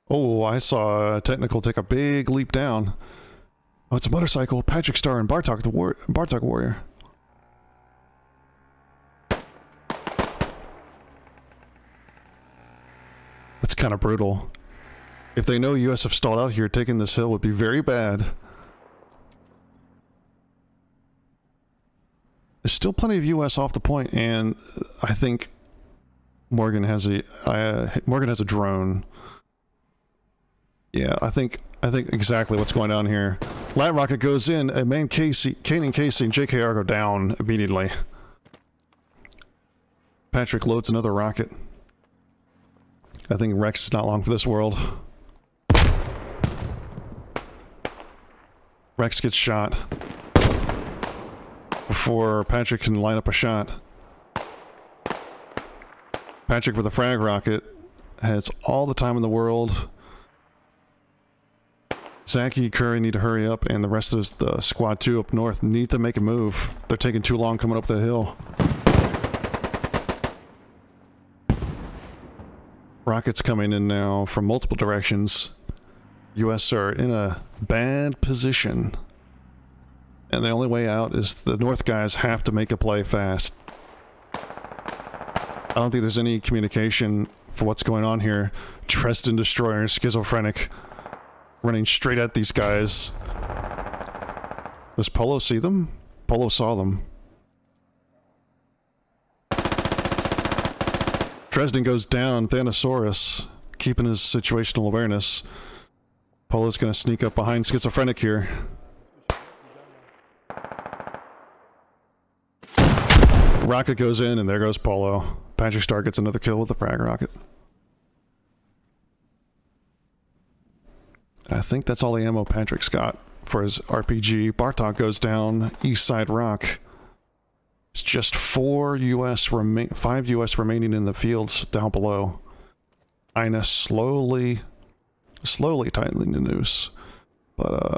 Oh, I saw technical take a big leap down. Oh, it's a motorcycle. Patrick Star and Bartok the war Bartok warrior. That's kind of brutal. If they know US have stalled out here, taking this hill would be very bad. There's still plenty of U.S. off the point, and I think Morgan has a uh, Morgan has a drone. Yeah, I think I think exactly what's going on here. Light rocket goes in, a man Casey, Kane and Casey and JKR go down immediately. Patrick loads another rocket. I think Rex is not long for this world. Rex gets shot before Patrick can line up a shot. Patrick with a frag rocket has all the time in the world. Zaki, Curry need to hurry up, and the rest of the squad two up north need to make a move. They're taking too long coming up the hill. Rockets coming in now from multiple directions. US are in a bad position. And the only way out is the North guys have to make a play fast. I don't think there's any communication for what's going on here. Treston Destroyer, Schizophrenic, running straight at these guys. Does Polo see them? Polo saw them. Dresden goes down, Thanosaurus, keeping his situational awareness. Polo's gonna sneak up behind Schizophrenic here. Rocket goes in, and there goes Polo. Patrick Star gets another kill with the frag rocket. I think that's all the ammo Patrick's got for his RPG. Bartok goes down, East Side Rock. It's just four U.S. remain, five U.S. remaining in the fields down below. Ina slowly, slowly tightening the noose, but uh,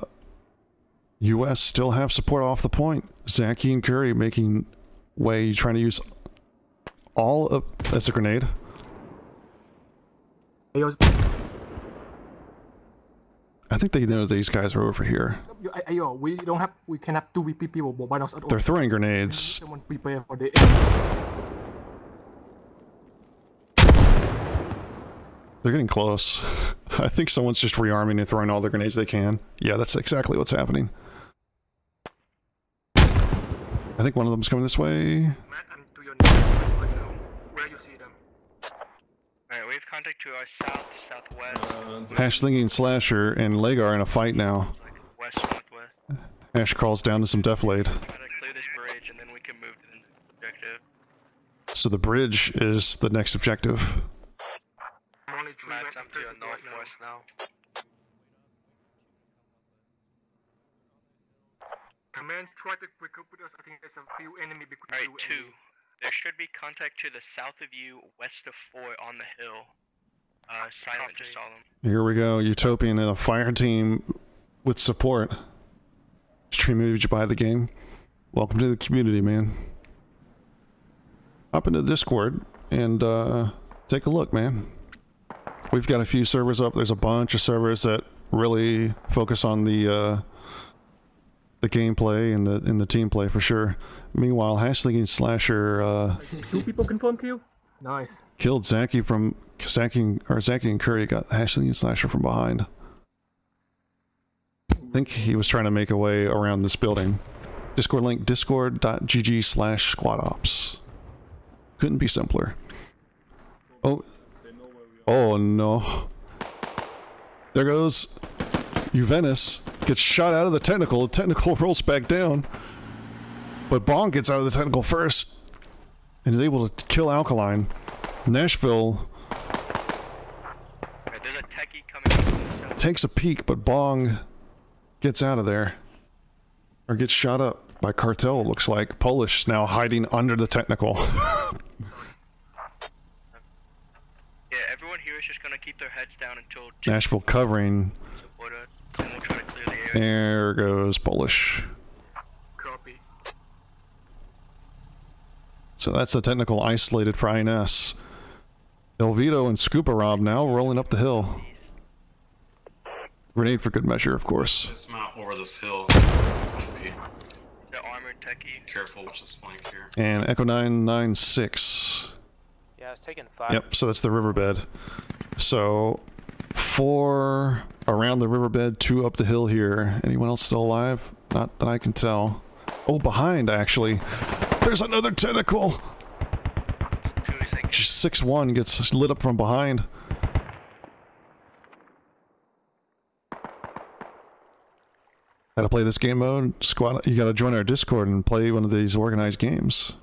U.S. still have support off the point. Zaki and Curry making way, trying to use all of that's a grenade. I think they know these guys are over here. Yo, we don't have, we can have two VP people, but why not at all? They're throwing grenades. Someone prepare for the. They're getting close. I think someone's just rearming and throwing all the grenades they can. Yeah, that's exactly what's happening. I think one of them's coming this way. Where you see them? Alright, we have contact to our south, southwest. Uh, Hash Slinging Slasher and Leg are in a fight now. West, northwest. Ash crawls down to some deflate. Gotta clear this bridge and then we can move to the objective. So the bridge is the next objective. Matt's up to your northwest now. Command, try to recruit with us. I think there's a few enemy between Alright, you two. There should be contact to the south of you, west of Fort on the hill. Uh, silent just saw them. Here we go, Utopian and a fire team with support. Stream image by the game. Welcome to the community, man. Hop into Discord and uh, take a look, man. We've got a few servers up. There's a bunch of servers that really focus on the uh, the gameplay and the in the team play for sure. Meanwhile, Hash Slinging Slasher uh, Two people confirm kill. Nice. killed Zaki from Zaki and- or Zaki and Curry got Hash Slinging Slasher from behind. I think he was trying to make a way around this building. Discord link discord.gg slash squad ops. Couldn't be simpler. Oh. Oh no. There goes Juventus. Gets shot out of the technical. The technical rolls back down. But Bong gets out of the technical first. And is able to kill Alkaline. Nashville takes a peek, but Bong gets out of there. Or gets shot up by Cartel, looks like. Polish now hiding under the technical. Yeah, everyone here is just gonna keep their heads down until Nashville covering. And we'll try to clear the. There goes Polish. Copy. So that's the technical isolated for INS. Elvito and Scuba Rob now rolling up the hill. Grenade for good measure, of course. Dismount over this hill. The armored techie. careful, watch this flank here. And Echo 996. Yeah, it's taking five. Yep, so that's the riverbed. So, four around the riverbed, two up the hill here. Anyone else still alive? Not that I can tell. Oh, behind, actually. There's another tentacle! Just 6-1 gets lit up from behind. How to play this game mode? Squad, you gotta join our Discord and play one of these organized games.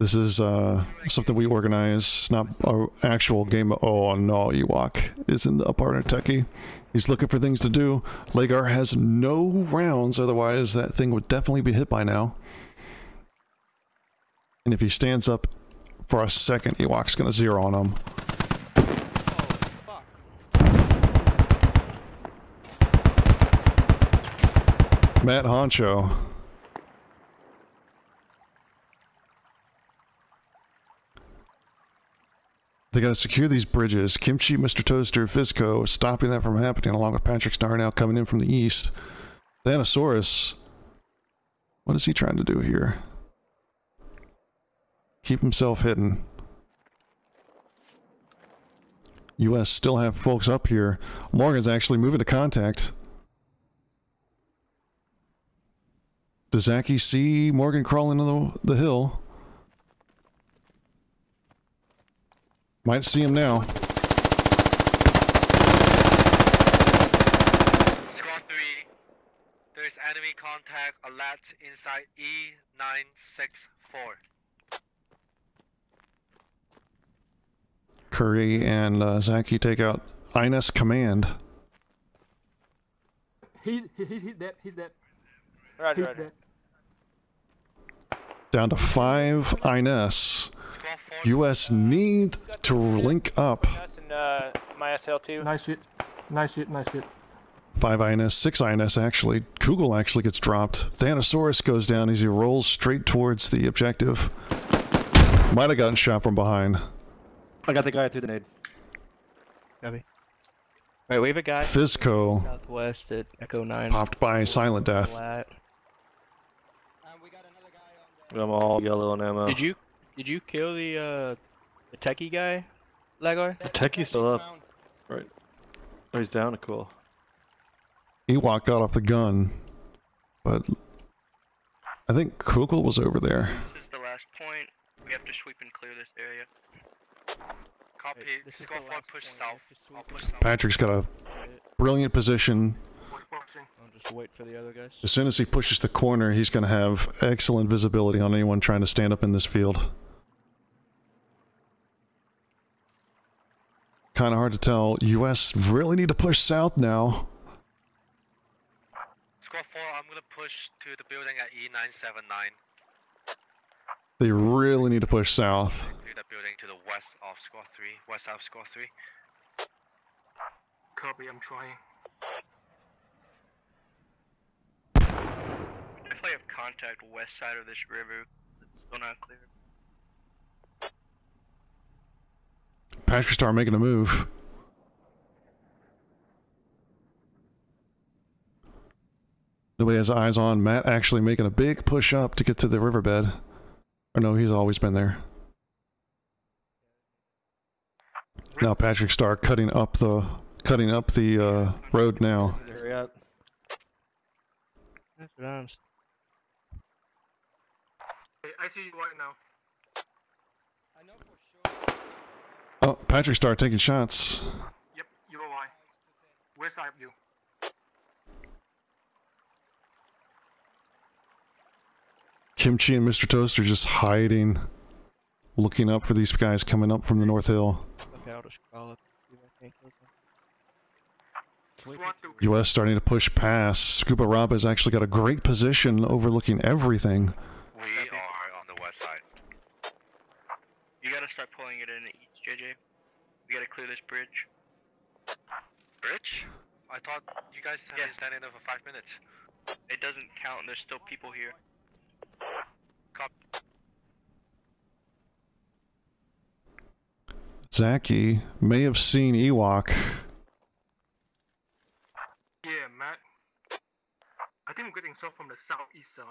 This is uh, something we organize, it's not an actual game. Oh no, Ewok is in the partner techie. He's looking for things to do. Lagar has no rounds, otherwise that thing would definitely be hit by now. And if he stands up for a second, Ewok's gonna zero on him. Matt Honcho. They gotta secure these bridges. Kimchi, Mr. Toaster, Fisco, stopping that from happening, along with Patrick Star now coming in from the east. Thanosaurus. What is he trying to do here? Keep himself hidden. US still have folks up here. Morgan's actually moving to contact. Does Zaki see Morgan crawling on the, the hill? Might see him now. Squad 3, there's enemy contact alert inside E964. Curry and uh, you take out INS Command. He, he, he's, he's dead. He's dead. Roger, he's roger. dead. Down to five INS. US need to link up. That's uh, my SL2. Nice shit. Nice shit. Nice shit. Five INS, six INS actually. Kugel actually gets dropped. Thanosaurus goes down as he rolls straight towards the objective. Might have gotten shot from behind. I got the guy through the nade. Copy. Alright, we have a guy. Fisco Southwest at Echo 9. popped by Silent Death. Flat. I'm all yellow on ammo. Did you did you kill the uh the techie guy, Lagar? The techie's still up. Right. Oh, he's down. Cool. Ewok got off the gun, but I think Kugel was over there. This is the last point. We have to sweep and clear this area. Copy. this is Squad the 4 push south. I'll push south. Patrick's got a brilliant position. I'll just wait for the other guys. As soon as he pushes the corner, he's going to have excellent visibility on anyone trying to stand up in this field. Kind of hard to tell. US really need to push south now. Squad 4, I'm gonna push to the building at E979. They really need to push south. To the building to the west of Squad 3. West of Squad 3. Copy. I'm trying. Definitely have contact west side of this river. It's still not clear. Patrick Star making a move. Nobody has eyes on Matt actually making a big push up to get to the riverbed. Or no, he's always been there. Now Patrick Star cutting up the cutting up the uh, road now. That's what I'm. Hey, I see you right now. Oh, Patrick Star taking shots. Yep, you are right. Where's side of you? Kimchi and Mr. Toast are just hiding, looking up for these guys coming up from the North Hill. Okay, I'll just call it. See if I can't kill them. SWAT to US starting to push past. Scuba Rob has actually got a great position overlooking everything. We are on the west side. You gotta start pulling it in east, JJ. We gotta clear this bridge. Bridge? I thought you guys had been standing there for five minutes. It doesn't count, there's still people here. Cop. Zaki may have seen Ewok. Yeah, Matt. I think we're getting shot from the southeast side.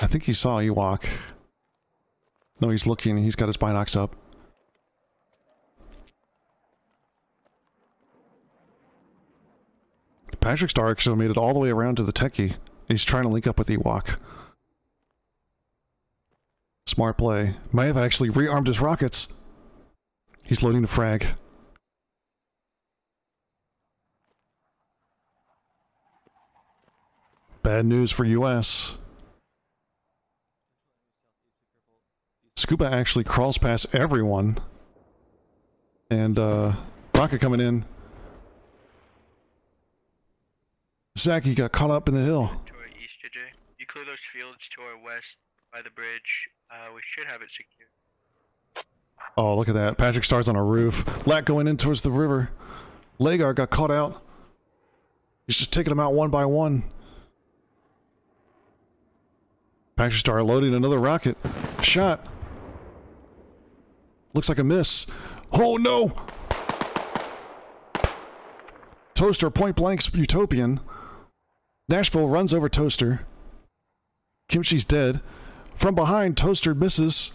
I think he saw Ewok. No, he's looking. He's got his binocs up. Patrick Star actually made it all the way around to the techie. He's trying to link up with Ewok. Smart play. May have actually rearmed his rockets. He's loading the frag. Bad news for US. Scuba actually crawls past everyone. And, uh, Rocket coming in. Zaki got caught up in the hill. To our east, JJ. You clear those fields to our west by the bridge. Uh, we should have it secure. Oh, look at that. Patrick starts on a roof. Lat going in towards the river. Lagar got caught out. He's just taking them out one by one. Patrick Star loading another rocket. Shot. Looks like a miss. Oh no! Toaster point blanks Utopian. Nashville runs over Toaster. Kimchi's dead. From behind, Toaster misses.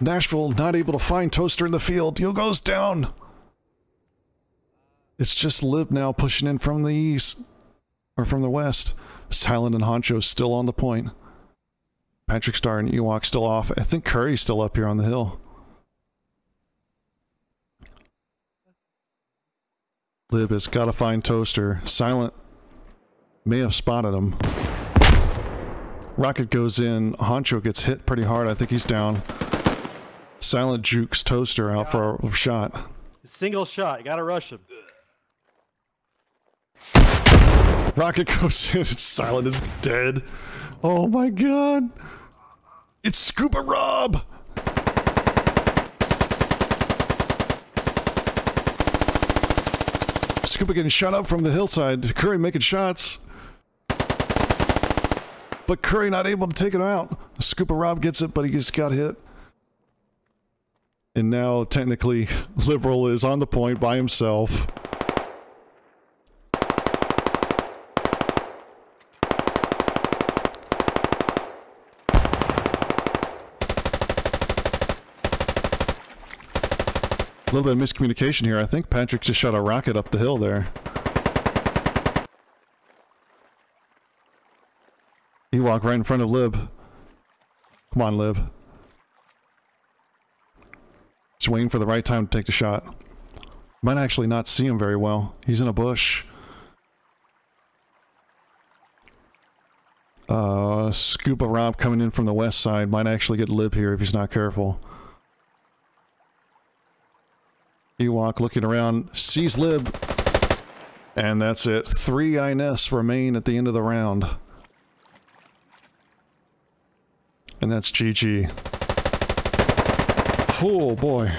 Nashville not able to find Toaster in the field. Yo goes down. It's just Lib now pushing in from the east. Or from the west. Silent and Honcho still on the point. Patrick Star and Ewok still off. I think Curry's still up here on the hill. Lib has got to find Toaster. Silent may have spotted him. Rocket goes in. Honcho gets hit pretty hard. I think he's down. Silent jukes Toaster out for a shot. Single shot. You gotta rush him. Rocket goes in. Silent is dead. Oh my god. It's Scuba Rob! Scuba getting shot up from the hillside. Curry making shots. But Curry not able to take it out. Scuba Rob gets it, but he just got hit. And now, technically, Liberal is on the point by himself. Little bit of miscommunication here. I think Patrick just shot a rocket up the hill there. He walked right in front of Lib. Come on, Lib. Just waiting for the right time to take the shot. Might actually not see him very well. He's in a bush. Uh, Scuba Rob coming in from the west side might actually get Lib here if he's not careful. Ewok looking around, sees Lib, and that's it. Three INS remain at the end of the round. And that's GG. Oh boy.